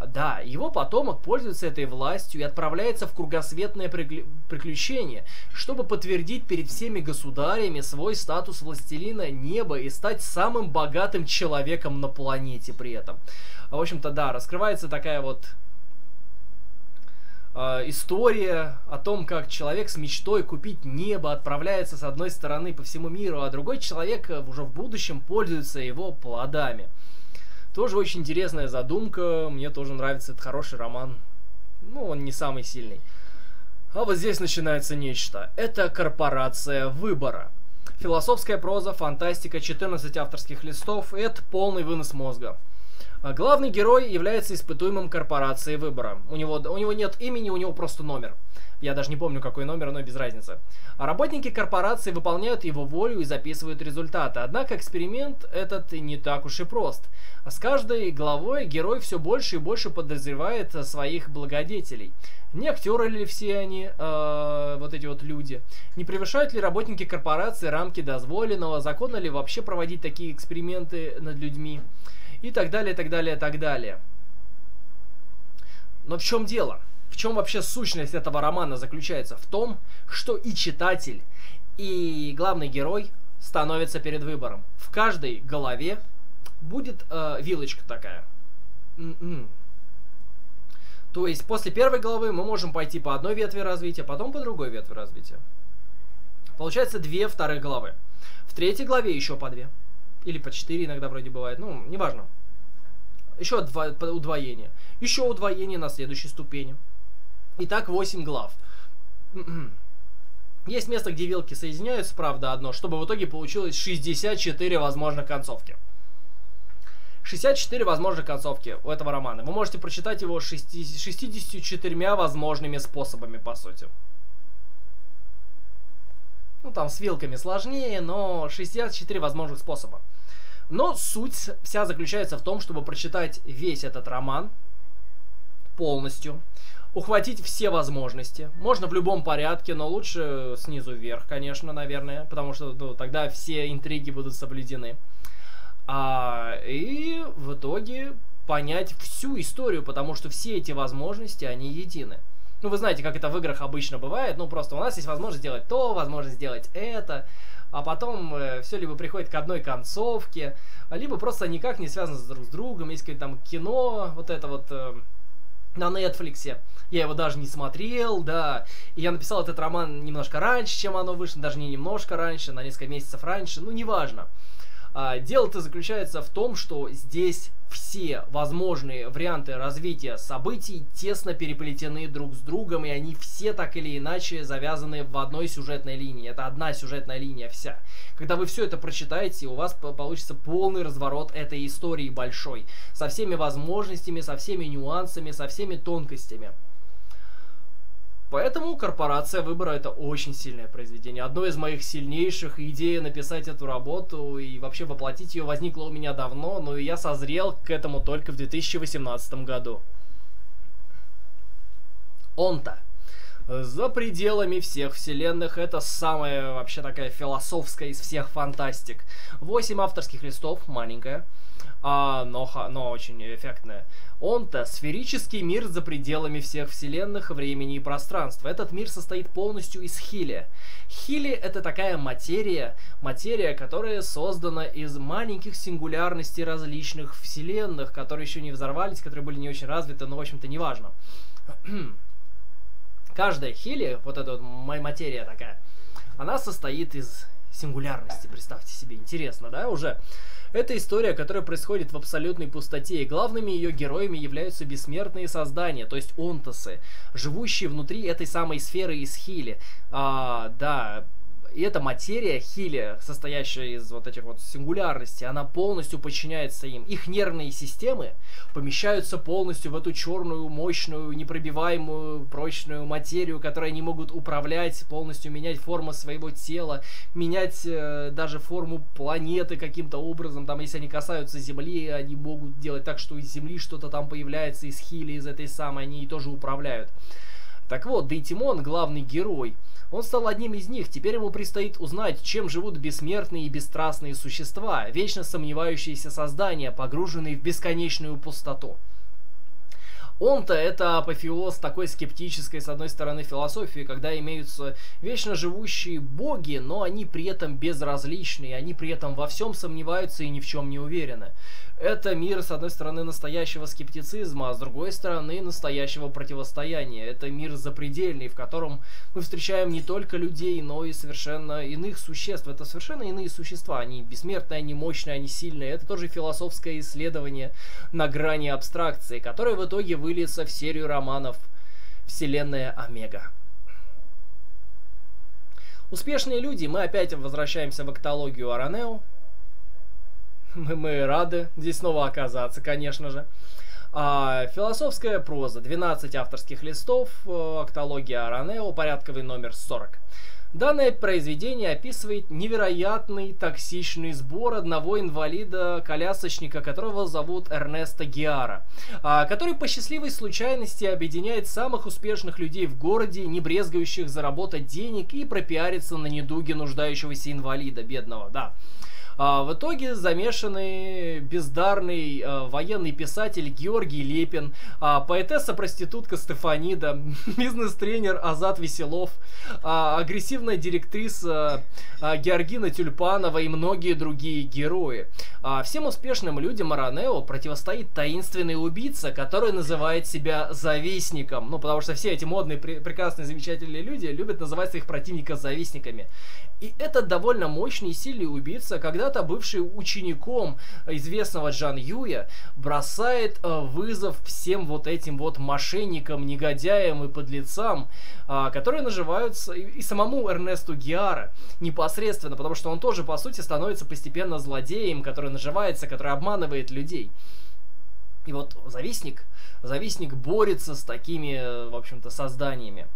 Speaker 1: Да, его потомок пользуется этой властью и отправляется в кругосветное приключение, чтобы подтвердить перед всеми государями свой статус властелина неба и стать самым богатым человеком на планете при этом. В общем-то, да, раскрывается такая вот э, история о том, как человек с мечтой купить небо отправляется с одной стороны по всему миру, а другой человек уже в будущем пользуется его плодами. Тоже очень интересная задумка, мне тоже нравится, это хороший роман. Ну, он не самый сильный. А вот здесь начинается нечто. Это корпорация выбора. Философская проза, фантастика, 14 авторских листов, это полный вынос мозга. А главный герой является испытуемым корпорации выбора. У него, у него нет имени, у него просто номер. Я даже не помню, какой номер, но без разницы. А работники корпорации выполняют его волю и записывают результаты. Однако эксперимент этот не так уж и прост. С каждой главой герой все больше и больше подозревает своих благодетелей. Не актеры ли все они, э, вот эти вот люди? Не превышают ли работники корпорации рамки дозволенного? Законно ли вообще проводить такие эксперименты над людьми? И так далее, так далее, так далее. Но в чем дело? В чем вообще сущность этого романа заключается? В том, что и читатель, и главный герой становятся перед выбором. В каждой голове будет э, вилочка такая. М-м. То есть после первой главы мы можем пойти по одной ветви развития, потом по другой ветви развития. Получается две вторых главы. В третьей главе еще по две. Или по четыре иногда вроде бывает. Ну, неважно. Еще удвоение. Еще удвоение на следующей ступени. Итак, 8 глав. Есть место, где вилки соединяются, правда, одно, чтобы в итоге получилось 64 возможных концовки. 64 возможных концовки у этого романа. Вы можете прочитать его 64 возможными способами, по сути. Ну, там с вилками сложнее, но 64 возможных способа. Но суть вся заключается в том, чтобы прочитать весь этот роман полностью, ухватить все возможности. Можно в любом порядке, но лучше снизу вверх, конечно, наверное, потому что ну, тогда все интриги будут соблюдены. А, и в итоге понять всю историю, потому что все эти возможности, они едины. Ну, вы знаете, как это в играх обычно бывает. Ну, просто у нас есть возможность сделать то, возможность сделать это, а потом э, все либо приходит к одной концовке, либо просто никак не связано с друг с другом. Есть какое-то там кино, вот это вот э, на Netflix. Я его даже не смотрел, да. И я написал этот роман немножко раньше, чем оно вышло, даже не немножко раньше, на несколько месяцев раньше, ну неважно. А, дело-то заключается в том, что здесь все возможные варианты развития событий тесно переплетены друг с другом, и они все так или иначе завязаны в одной сюжетной линии. Это одна сюжетная линия вся. Когда вы все это прочитаете, у вас получится полный разворот этой истории большой, со всеми возможностями, со всеми нюансами, со всеми тонкостями. Поэтому корпорация выбора это очень сильное произведение. Одно из моих сильнейших идей написать эту работу и вообще воплотить ее возникло у меня давно, но я созрел к этому только в 2018 году. Он-то за пределами всех вселенных. Это самая вообще такая философская из всех фантастик. Восемь авторских листов, маленькая. А, но, но очень эффектная. Он-то сферический мир за пределами всех вселенных, времени и пространства. Этот мир состоит полностью из хили. Хили это такая материя, материя, которая создана из маленьких сингулярностей различных вселенных, которые еще не взорвались, которые были не очень развиты, но в общем-то неважно. Каждая хили, вот эта вот материя такая, она состоит из сингулярности, представьте себе, интересно, да, уже? Это история, которая происходит в абсолютной пустоте, и главными ее героями являются бессмертные создания, то есть онтосы, живущие внутри этой самой сферы из Хили. А, да, и эта материя Хили, состоящая из вот этих вот сингулярностей, она полностью подчиняется им. Их нервные системы помещаются полностью в эту черную, мощную, непробиваемую, прочную материю, которой они могут управлять, полностью менять форму своего тела, менять э, даже форму планеты каким-то образом. Там, если они касаются Земли, они могут делать так, что из Земли что-то там появляется, из Хили, из этой самой, они тоже управляют. Так вот, Дейтимон, главный герой, он стал одним из них, теперь ему предстоит узнать, чем живут бессмертные и бесстрастные существа, вечно сомневающиеся создания, погруженные в бесконечную пустоту. Он-то это апофеоз такой скептической, с одной стороны, философии, когда имеются вечно живущие боги, но они при этом безразличные, они при этом во всем сомневаются и ни в чем не уверены. Это мир, с одной стороны, настоящего скептицизма, а с другой стороны, настоящего противостояния. Это мир запредельный, в котором мы встречаем не только людей, но и совершенно иных существ. Это совершенно иные существа. Они бессмертные, они мощные, они сильные. Это тоже философское исследование на грани абстракции, которое в итоге выльется в серию романов «Вселенная Омега». Успешные люди, мы опять возвращаемся в актологию Аранео, мы, мы рады здесь снова оказаться, конечно же. А, философская проза. 12 авторских листов. Э, Актология Аранео. Порядковый номер 40. Данное произведение описывает невероятный токсичный сбор одного инвалида-колясочника, которого зовут Эрнесто Гиара, а, который по счастливой случайности объединяет самых успешных людей в городе, не брезгающих заработать денег и пропиариться на недуге нуждающегося инвалида, бедного, да. А, в итоге замешанный бездарный а, военный писатель Георгий Лепин, а, поэтесса-проститутка Стефанида, бизнес-тренер Азат Веселов, а, агрессивная директриса а, Георгина Тюльпанова и многие другие герои. А, всем успешным людям Аранео противостоит таинственный убийца, который называет себя завистником. Ну, потому что все эти модные, пр прекрасные, замечательные люди любят называть своих противников завистниками. И этот довольно мощный и сильный убийца, когда-то бывший учеником известного Джан Юя, бросает э, вызов всем вот этим вот мошенникам, негодяям и подлецам, э, которые наживаются и, и самому Эрнесту Гиара непосредственно, потому что он тоже, по сути, становится постепенно злодеем, который наживается, который обманывает людей. И вот завистник, завистник борется с такими, э, в общем-то, созданиями.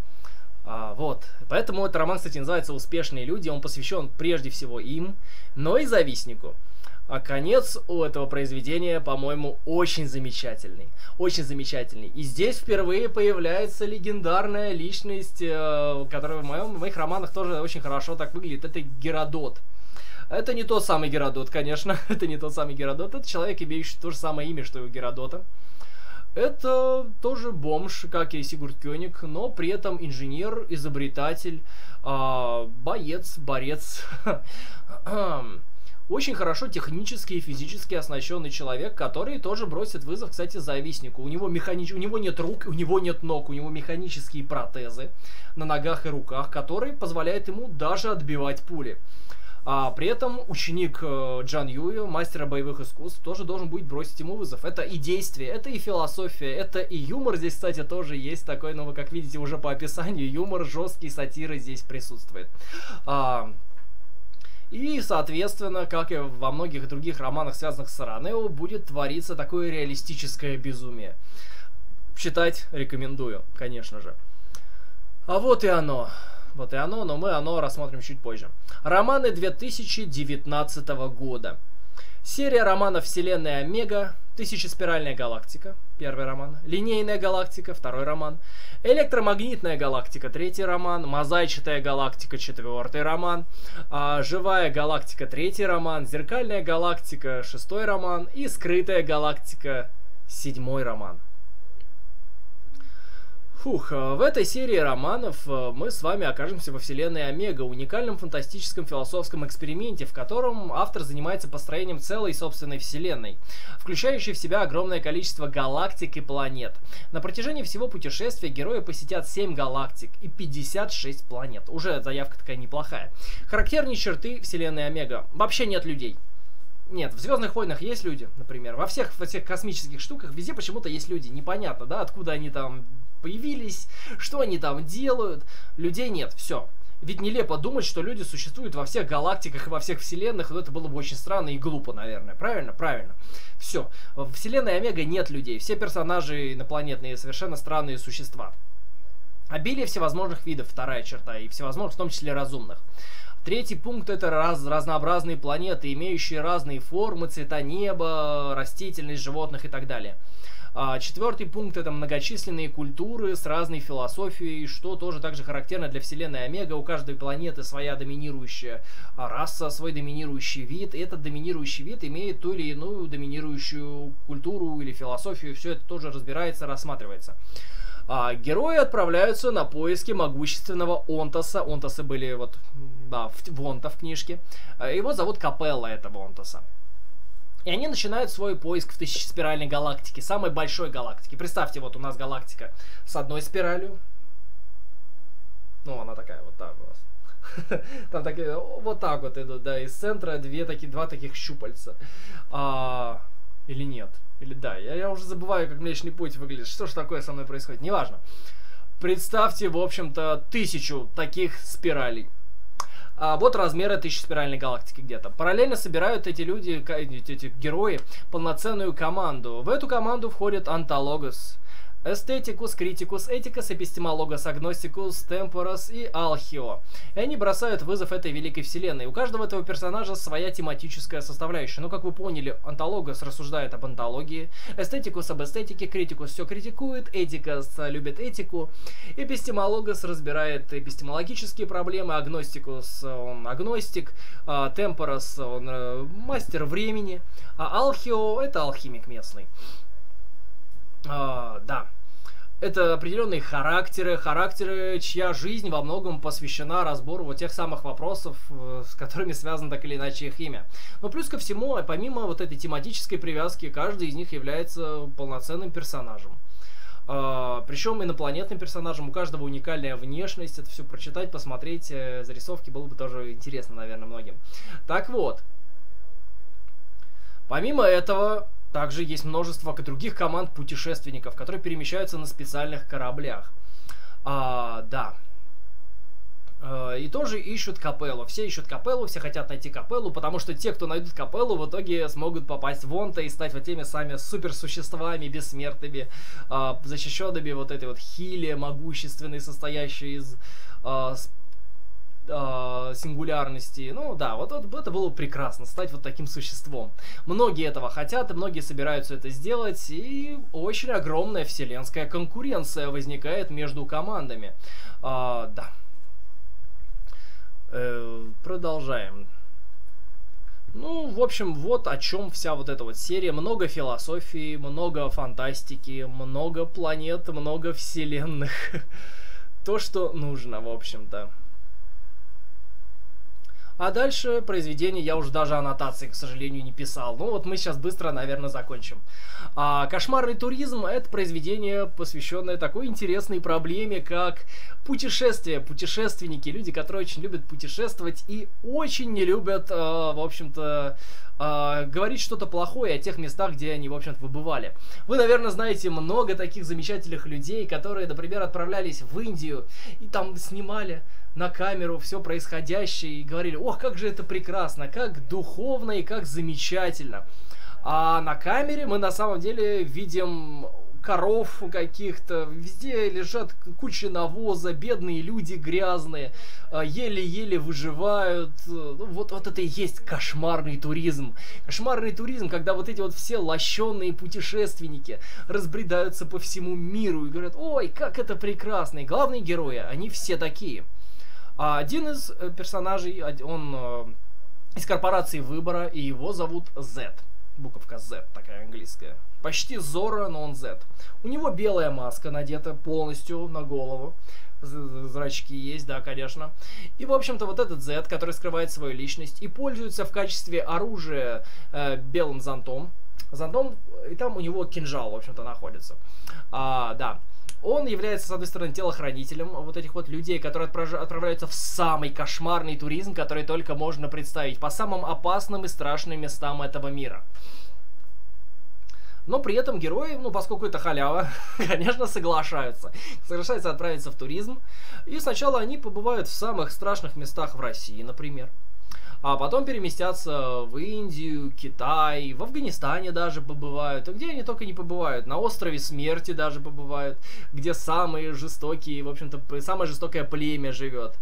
Speaker 1: А, вот. Поэтому этот роман, кстати, называется «Успешные люди». Он посвящен прежде всего им, но и завистнику. А конец у этого произведения, по-моему, очень замечательный. Очень замечательный. И здесь впервые появляется легендарная личность, э, которая в, моем, в моих романах тоже очень хорошо так выглядит. Это Геродот. Это не тот самый Геродот, конечно. это не тот самый Геродот. Это человек, имеющий то же самое имя, что и у Геродота. Это тоже бомж, как и Сигурд Кёник, но при этом инженер, изобретатель, э, боец, борец. Очень хорошо технически и физически оснащенный человек, который тоже бросит вызов, кстати, завистнику. У него, механич... у него нет рук, у него нет ног, у него механические протезы на ногах и руках, которые позволяют ему даже отбивать пули. А при этом ученик э, Джан Юю, мастера боевых искусств, тоже должен будет бросить ему вызов. Это и действие, это и философия, это и юмор здесь, кстати, тоже есть такой, но вы как видите уже по описанию, юмор жесткий, сатиры здесь присутствует. А, и, соответственно, как и во многих других романах, связанных с Ранео, будет твориться такое реалистическое безумие. Читать рекомендую, конечно же. А вот и оно. Вот и оно, но мы оно рассмотрим чуть позже. Романы 2019 года. Серия романов «Вселенная Омега», Тысячеспиральная галактика, первый роман. Линейная галактика, второй роман. Электромагнитная галактика, третий роман. Мозаичатая галактика, четвертый роман. А, живая галактика, третий роман. Зеркальная галактика, шестой роман. И скрытая галактика, седьмой роман. Фух, э, в этой серии романов э, мы с вами окажемся во вселенной Омега, уникальном фантастическом философском эксперименте, в котором автор занимается построением целой собственной вселенной, включающей в себя огромное количество галактик и планет. На протяжении всего путешествия герои посетят 7 галактик и 56 планет. Уже заявка такая неплохая. Характерные черты вселенной Омега. Вообще нет людей. Нет, в Звездных войнах есть люди, например. Во всех, во всех космических штуках везде почему-то есть люди. Непонятно, да, откуда они там появились, что они там делают. Людей нет, все. Ведь нелепо думать, что люди существуют во всех галактиках и во всех вселенных, но это было бы очень странно и глупо, наверное. Правильно? Правильно. Все. В вселенной Омега нет людей. Все персонажи инопланетные, совершенно странные существа. Обилие всевозможных видов, вторая черта, и всевозможных, в том числе разумных. Третий пункт это раз, разнообразные планеты, имеющие разные формы, цвета неба, растительность животных и так далее. А, четвертый пункт это многочисленные культуры с разной философией, что тоже также характерно для Вселенной Омега. У каждой планеты своя доминирующая раса, свой доминирующий вид. Этот доминирующий вид имеет ту или иную доминирующую культуру или философию. Все это тоже разбирается, рассматривается. А, герои отправляются на поиски могущественного Онтаса. Онтасы были вот, да, в, в Онта в книжке. А, его зовут Капелла этого Онтаса. И они начинают свой поиск в тысячеспиральной галактике, самой большой галактике. Представьте, вот у нас галактика с одной спиралью. Ну, она такая вот так вот. Там такие, вот так вот идут, да, из центра две такие, два таких щупальца. А, или нет? Или да, я, я уже забываю, как Млечный Путь выглядит. Что ж такое со мной происходит? Неважно. Представьте, в общем-то, тысячу таких спиралей. А, вот размер этой спиральной галактики где-то. Параллельно собирают эти люди, эти герои, полноценную команду. В эту команду входит Антологос, Эстетикус, критикус, этикус, эпистемологос, агностикус, темпорос и алхио. И они бросают вызов этой великой вселенной. У каждого этого персонажа своя тематическая составляющая. Ну, как вы поняли, антологос рассуждает об антологии, эстетикус об эстетике, критикус все критикует, этикус любит этику, эпистемологос разбирает эпистемологические проблемы, агностикус он агностик, а, темпорос он э, мастер времени, а алхио это алхимик местный. А, да это определенные характеры, характеры, чья жизнь во многом посвящена разбору вот тех самых вопросов, э, с которыми связано так или иначе их имя. Но плюс ко всему, помимо вот этой тематической привязки, каждый из них является полноценным персонажем. Uh, причем инопланетным персонажем, у каждого уникальная внешность, это все прочитать, посмотреть, э, зарисовки было бы тоже интересно, наверное, многим. Так вот, помимо этого, также есть множество других команд путешественников, которые перемещаются на специальных кораблях. А, да. А, и тоже ищут капеллу. Все ищут капеллу, все хотят найти капеллу, потому что те, кто найдут капеллу, в итоге смогут попасть в Онта и стать вот теми сами суперсуществами, бессмертными, а, защищенными вот этой вот хиле могущественной, состоящей из а, э, сингулярности. Ну да, вот, вот это было прекрасно, стать вот таким существом. Многие этого хотят, и многие собираются это сделать, и очень огромная вселенская конкуренция возникает между командами. Э, да. Э, продолжаем. Ну, в общем, вот о чем вся вот эта вот серия. Много философии, много фантастики, много планет, много вселенных. То, что нужно, в общем-то. А дальше произведение я уже даже аннотации, к сожалению, не писал. Ну вот мы сейчас быстро, наверное, закончим. А, «Кошмарный туризм» — это произведение, посвященное такой интересной проблеме, как путешествия, путешественники, люди, которые очень любят путешествовать и очень не любят, э, в общем-то, э, говорить что-то плохое о тех местах, где они, в общем-то, побывали. Вы, наверное, знаете много таких замечательных людей, которые, например, отправлялись в Индию и там снимали на камеру все происходящее и говорили, ох, как же это прекрасно, как духовно и как замечательно. А на камере мы на самом деле видим коров каких-то, везде лежат куча навоза, бедные люди грязные, а, еле-еле выживают. Ну, вот, вот это и есть кошмарный туризм. Кошмарный туризм, когда вот эти вот все лощенные путешественники разбредаются по всему миру и говорят, ой, как это прекрасно. И главные герои, они все такие. А один из э, персонажей, он э, из корпорации выбора, и его зовут Z. Буковка Z такая английская. Почти Зора, но он Z. У него белая маска надета полностью на голову. Зрачки есть, да, конечно. И, в общем-то, вот этот Z, который скрывает свою личность и пользуется в качестве оружия э, белым зонтом. Зонтом, и там у него кинжал, в общем-то, находится. А, да. Он является, с одной стороны, телохранителем вот этих вот людей, которые отправляются в самый кошмарный туризм, который только можно представить, по самым опасным и страшным местам этого мира. Но при этом герои, ну, поскольку это халява, конечно, соглашаются. Соглашаются отправиться в туризм. И сначала они побывают в самых страшных местах в России, например а потом переместятся в Индию, Китай, в Афганистане даже побывают, а где они только не побывают, на острове Смерти даже побывают, где самые жестокие, в общем-то, самое жестокое племя живет.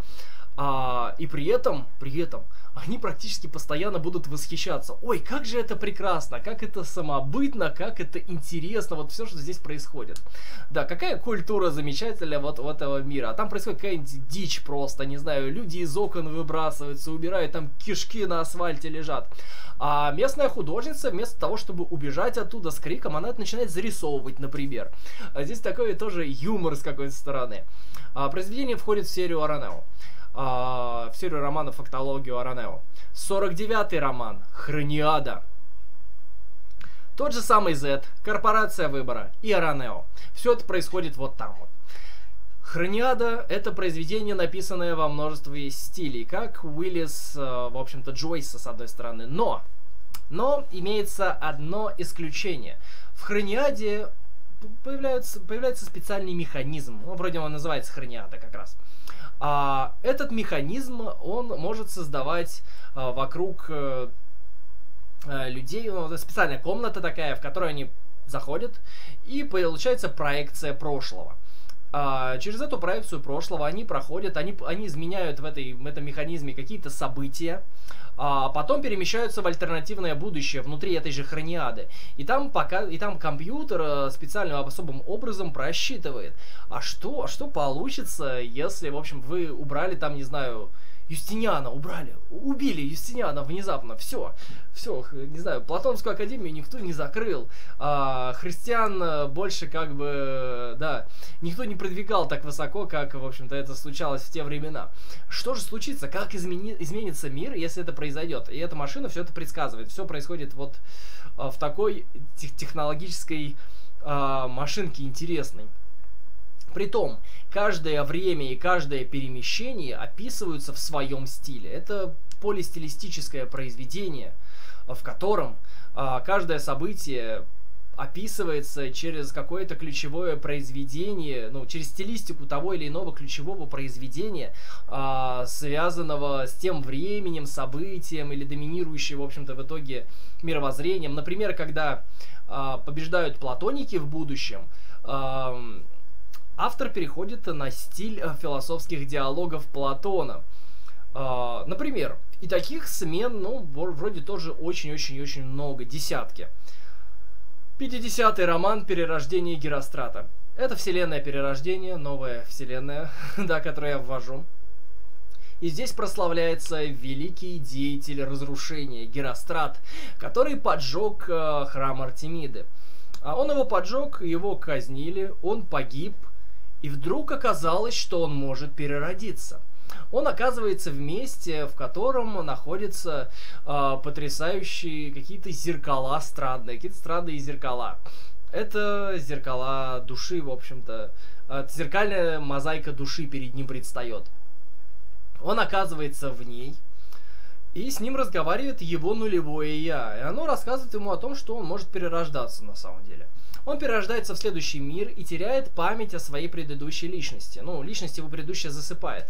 Speaker 1: А, и при этом, при этом, они практически постоянно будут восхищаться. Ой, как же это прекрасно, как это самобытно, как это интересно, вот все, что здесь происходит. Да, какая культура замечательная вот у этого мира. А там происходит какая-нибудь дичь просто, не знаю, люди из окон выбрасываются, убирают, там кишки на асфальте лежат. А местная художница, вместо того, чтобы убежать оттуда с криком, она это начинает зарисовывать, например. А здесь такой тоже юмор с какой-то стороны. А, произведение входит в серию Аранео а, в серию романов «Фактологию Аранео». 49-й роман «Хрониада». Тот же самый Z, Корпорация Выбора и Аранео. Все это происходит вот там вот. Хрониада — это произведение, написанное во множестве стилей, как Уиллис, э, в общем-то, Джойса, с одной стороны. Но, но имеется одно исключение. В Хрониаде появляется, появляется специальный механизм. Ну, вроде он называется Хрониада как раз. А этот механизм, он может создавать а, вокруг а, людей, ну, специальная комната такая, в которой они заходят, и получается проекция прошлого. А, через эту проекцию прошлого они проходят, они, они изменяют в, этой, в этом механизме какие-то события, а потом перемещаются в альтернативное будущее внутри этой же хрониады. И там, пока, и там компьютер э, специальным особым образом просчитывает, а что, а что получится, если, в общем, вы убрали там, не знаю, Юстиниана убрали, убили Юстиниана внезапно, все, все, не знаю, Платонскую академию никто не закрыл, а христиан э, больше как бы, да, никто не продвигал так высоко, как, в общем-то, это случалось в те времена. Что же случится, как измени, изменится мир, если это произойдет? И эта машина все это предсказывает, все происходит вот э, в такой технологической а, машинке интересной. Притом, каждое время и каждое перемещение описываются в своем стиле. Это полистилистическое произведение, в котором а, каждое событие описывается через какое-то ключевое произведение, ну, через стилистику того или иного ключевого произведения, а, связанного с тем временем, событием или доминирующего, в общем-то, в итоге мировоззрением. Например, когда а, побеждают платоники в будущем, а, автор переходит на стиль э, философских диалогов Платона. А, например, и таких смен, ну, вроде тоже очень-очень-очень много, десятки. 50-й роман «Перерождение Герострата». Это вселенная перерождения, новая вселенная, да, которую я ввожу. И здесь прославляется великий деятель разрушения Герострат, который поджег э, храм Артемиды. А он его поджег, его казнили, он погиб, и вдруг оказалось, что он может переродиться. Он оказывается в месте, в котором находятся э, потрясающие какие-то зеркала странные, какие-то странные зеркала. Это зеркала души, в общем-то. Э, зеркальная мозаика души перед ним предстает. Он оказывается в ней, и с ним разговаривает его нулевое я. И оно рассказывает ему о том, что он может перерождаться на самом деле. Он перерождается в следующий мир и теряет память о своей предыдущей личности. Ну, личность его предыдущая засыпает.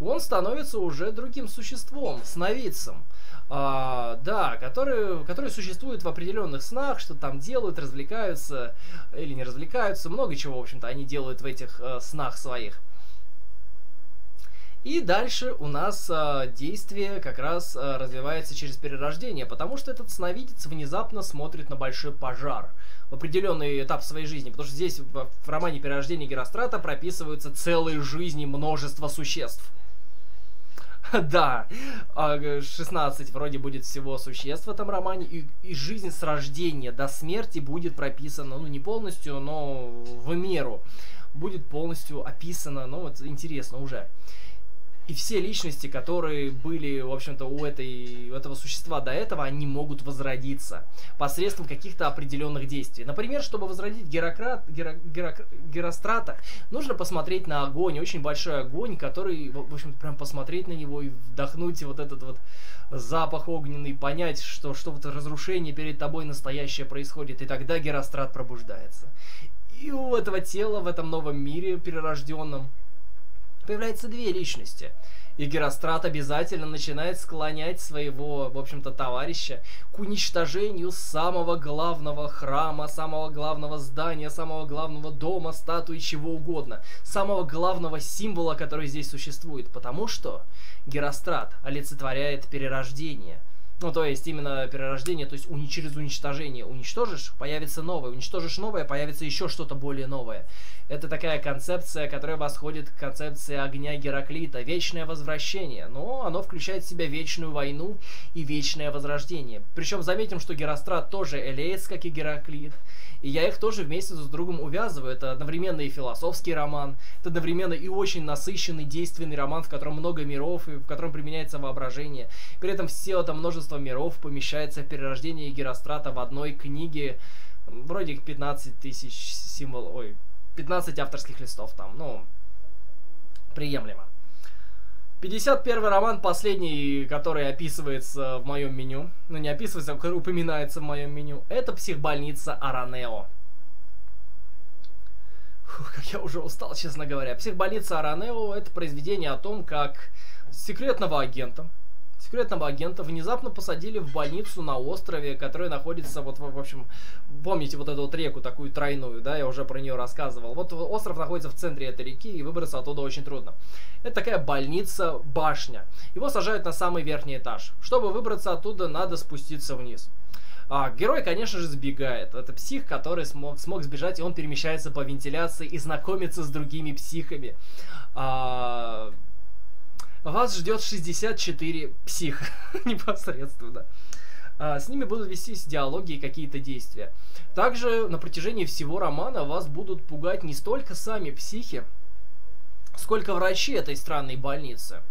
Speaker 1: Он становится уже другим существом, сновидцем. А, да, которые, которые существуют в определенных снах, что там делают, развлекаются или не развлекаются, много чего, в общем-то, они делают в этих э, снах своих. И дальше у нас э, действие как раз э, развивается через перерождение, потому что этот сновидец внезапно смотрит на большой пожар в определенный этап своей жизни, потому что здесь в, в романе «Перерождение Герострата» прописываются целые жизни множества существ. Да, 16 вроде будет всего существ в этом романе, и, и жизнь с рождения до смерти будет прописана, ну не полностью, но в меру будет полностью описана, ну вот интересно уже и все личности, которые были, в общем-то, у, этой, у этого существа до этого, они могут возродиться посредством каких-то определенных действий. Например, чтобы возродить Герократ, Геро, Геро, Герострата, нужно посмотреть на огонь, очень большой огонь, который, в общем прям посмотреть на него и вдохнуть вот этот вот запах огненный, понять, что что-то разрушение перед тобой настоящее происходит, и тогда Герострат пробуждается. И у этого тела в этом новом мире перерожденном появляется две личности. И Герострат обязательно начинает склонять своего, в общем-то, товарища к уничтожению самого главного храма, самого главного здания, самого главного дома, статуи, чего угодно. Самого главного символа, который здесь существует. Потому что Герострат олицетворяет перерождение – ну, то есть именно перерождение, то есть уни через уничтожение. Уничтожишь, появится новое. Уничтожишь новое, появится еще что-то более новое. Это такая концепция, которая восходит к концепции огня Гераклита. Вечное возвращение. Но оно включает в себя вечную войну и вечное возрождение. Причем заметим, что Герострат тоже элеец, как и Гераклит. И я их тоже вместе с другом увязываю. Это одновременно и философский роман, это одновременно и очень насыщенный, действенный роман, в котором много миров, и в котором применяется воображение. При этом все это множество миров помещается перерождение Герострата в одной книге. Вроде 15 тысяч символов, ой, 15 авторских листов там, ну, приемлемо. 51 роман, последний, который описывается в моем меню, ну не описывается, а упоминается в моем меню, это «Психбольница Аранео». Фух, как я уже устал, честно говоря. «Психбольница Аранео» — это произведение о том, как секретного агента, секретного агента внезапно посадили в больницу на острове, который находится, вот, в общем, помните вот эту вот реку такую тройную, да, я уже про нее рассказывал. Вот остров находится в центре этой реки, и выбраться оттуда очень трудно. Это такая больница, башня. Его сажают на самый верхний этаж. Чтобы выбраться оттуда, надо спуститься вниз. А, герой, конечно же, сбегает. Это псих, который смог, смог сбежать, и он перемещается по вентиляции и знакомится с другими психами. А, вас ждет 64 психа непосредственно. А, с ними будут вестись диалоги и какие-то действия. Также на протяжении всего романа вас будут пугать не столько сами психи, сколько врачи этой странной больницы.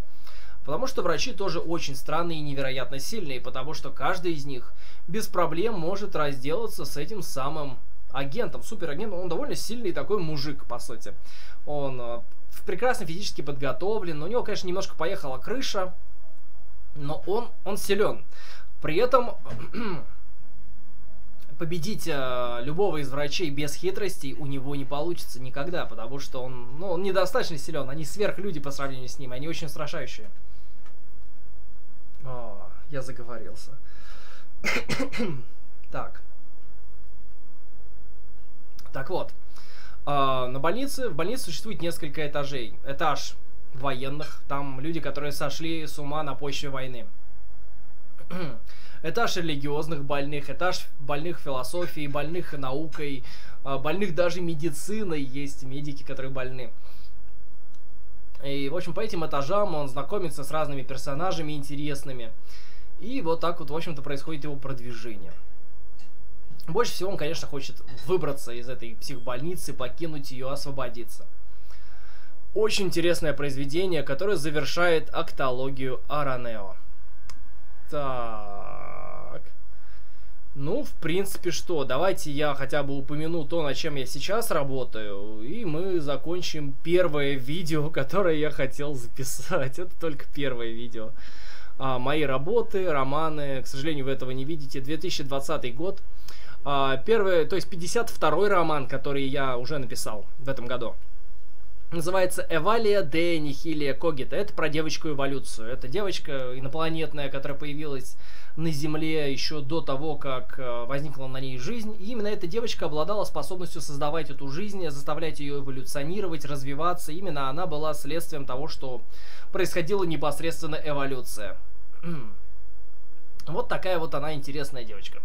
Speaker 1: Потому что врачи тоже очень странные и невероятно сильные, потому что каждый из них без проблем может разделаться с этим самым агентом, суперагентом. Он довольно сильный такой мужик, по сути. Он э, прекрасно физически подготовлен, у него, конечно, немножко поехала крыша, но он, он силен. При этом победить э, любого из врачей без хитростей у него не получится никогда, потому что он, ну, он недостаточно силен, они сверхлюди по сравнению с ним, они очень устрашающие. О, я заговорился. так. Так вот. Э, на больнице, в больнице существует несколько этажей. Этаж военных, там люди, которые сошли с ума на почве войны. этаж религиозных больных, этаж больных философией, больных наукой, а, больных даже медициной, есть медики, которые больны. И, в общем, по этим этажам он знакомится с разными персонажами интересными. И вот так вот, в общем-то, происходит его продвижение. Больше всего он, конечно, хочет выбраться из этой психбольницы, покинуть ее, освободиться. Очень интересное произведение, которое завершает актологию Аранео. Так. Ну, в принципе, что? Давайте я хотя бы упомяну то, над чем я сейчас работаю, и мы закончим первое видео, которое я хотел записать. Это только первое видео. А, мои работы, романы, к сожалению, вы этого не видите. 2020 год. А, первый, то есть 52 роман, который я уже написал в этом году. Называется Эвалия де Нихилия Когита. Это про девочку-эволюцию. Это девочка инопланетная, которая появилась на Земле еще до того, как э, возникла на ней жизнь. И именно эта девочка обладала способностью создавать эту жизнь, заставлять ее эволюционировать, развиваться. Именно она была следствием того, что происходила непосредственно эволюция. Вот такая вот она интересная девочка.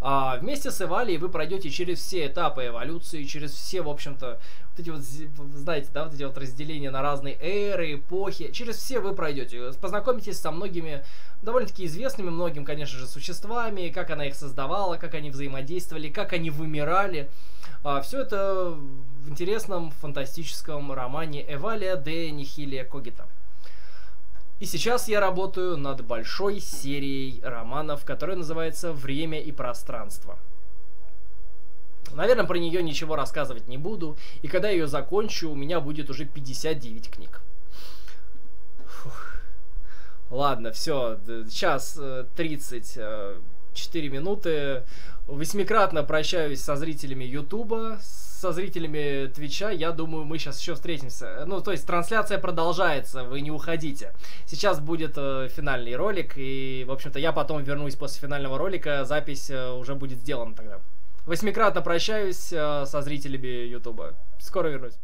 Speaker 1: А, вместе с Эвалией вы пройдете через все этапы эволюции, через все, в общем-то, вот эти вот, знаете, да, вот эти вот разделения на разные эры, эпохи, через все вы пройдете. Познакомитесь со многими довольно-таки известными многим, конечно же, существами, как она их создавала, как они взаимодействовали, как они вымирали. А, все это в интересном фантастическом романе Эвалия де Нихилия Когита. И сейчас я работаю над большой серией романов, которая называется «Время и пространство». Наверное, про нее ничего рассказывать не буду, и когда ее закончу, у меня будет уже 59 книг. Фух. Ладно, все, сейчас 30 4 минуты. Восьмикратно прощаюсь со зрителями Ютуба, со зрителями Твича. Я думаю, мы сейчас еще встретимся. Ну, то есть, трансляция продолжается, вы не уходите. Сейчас будет э, финальный ролик, и, в общем-то, я потом вернусь после финального ролика. Запись э, уже будет сделана тогда. Восьмикратно прощаюсь э, со зрителями Ютуба. Скоро вернусь.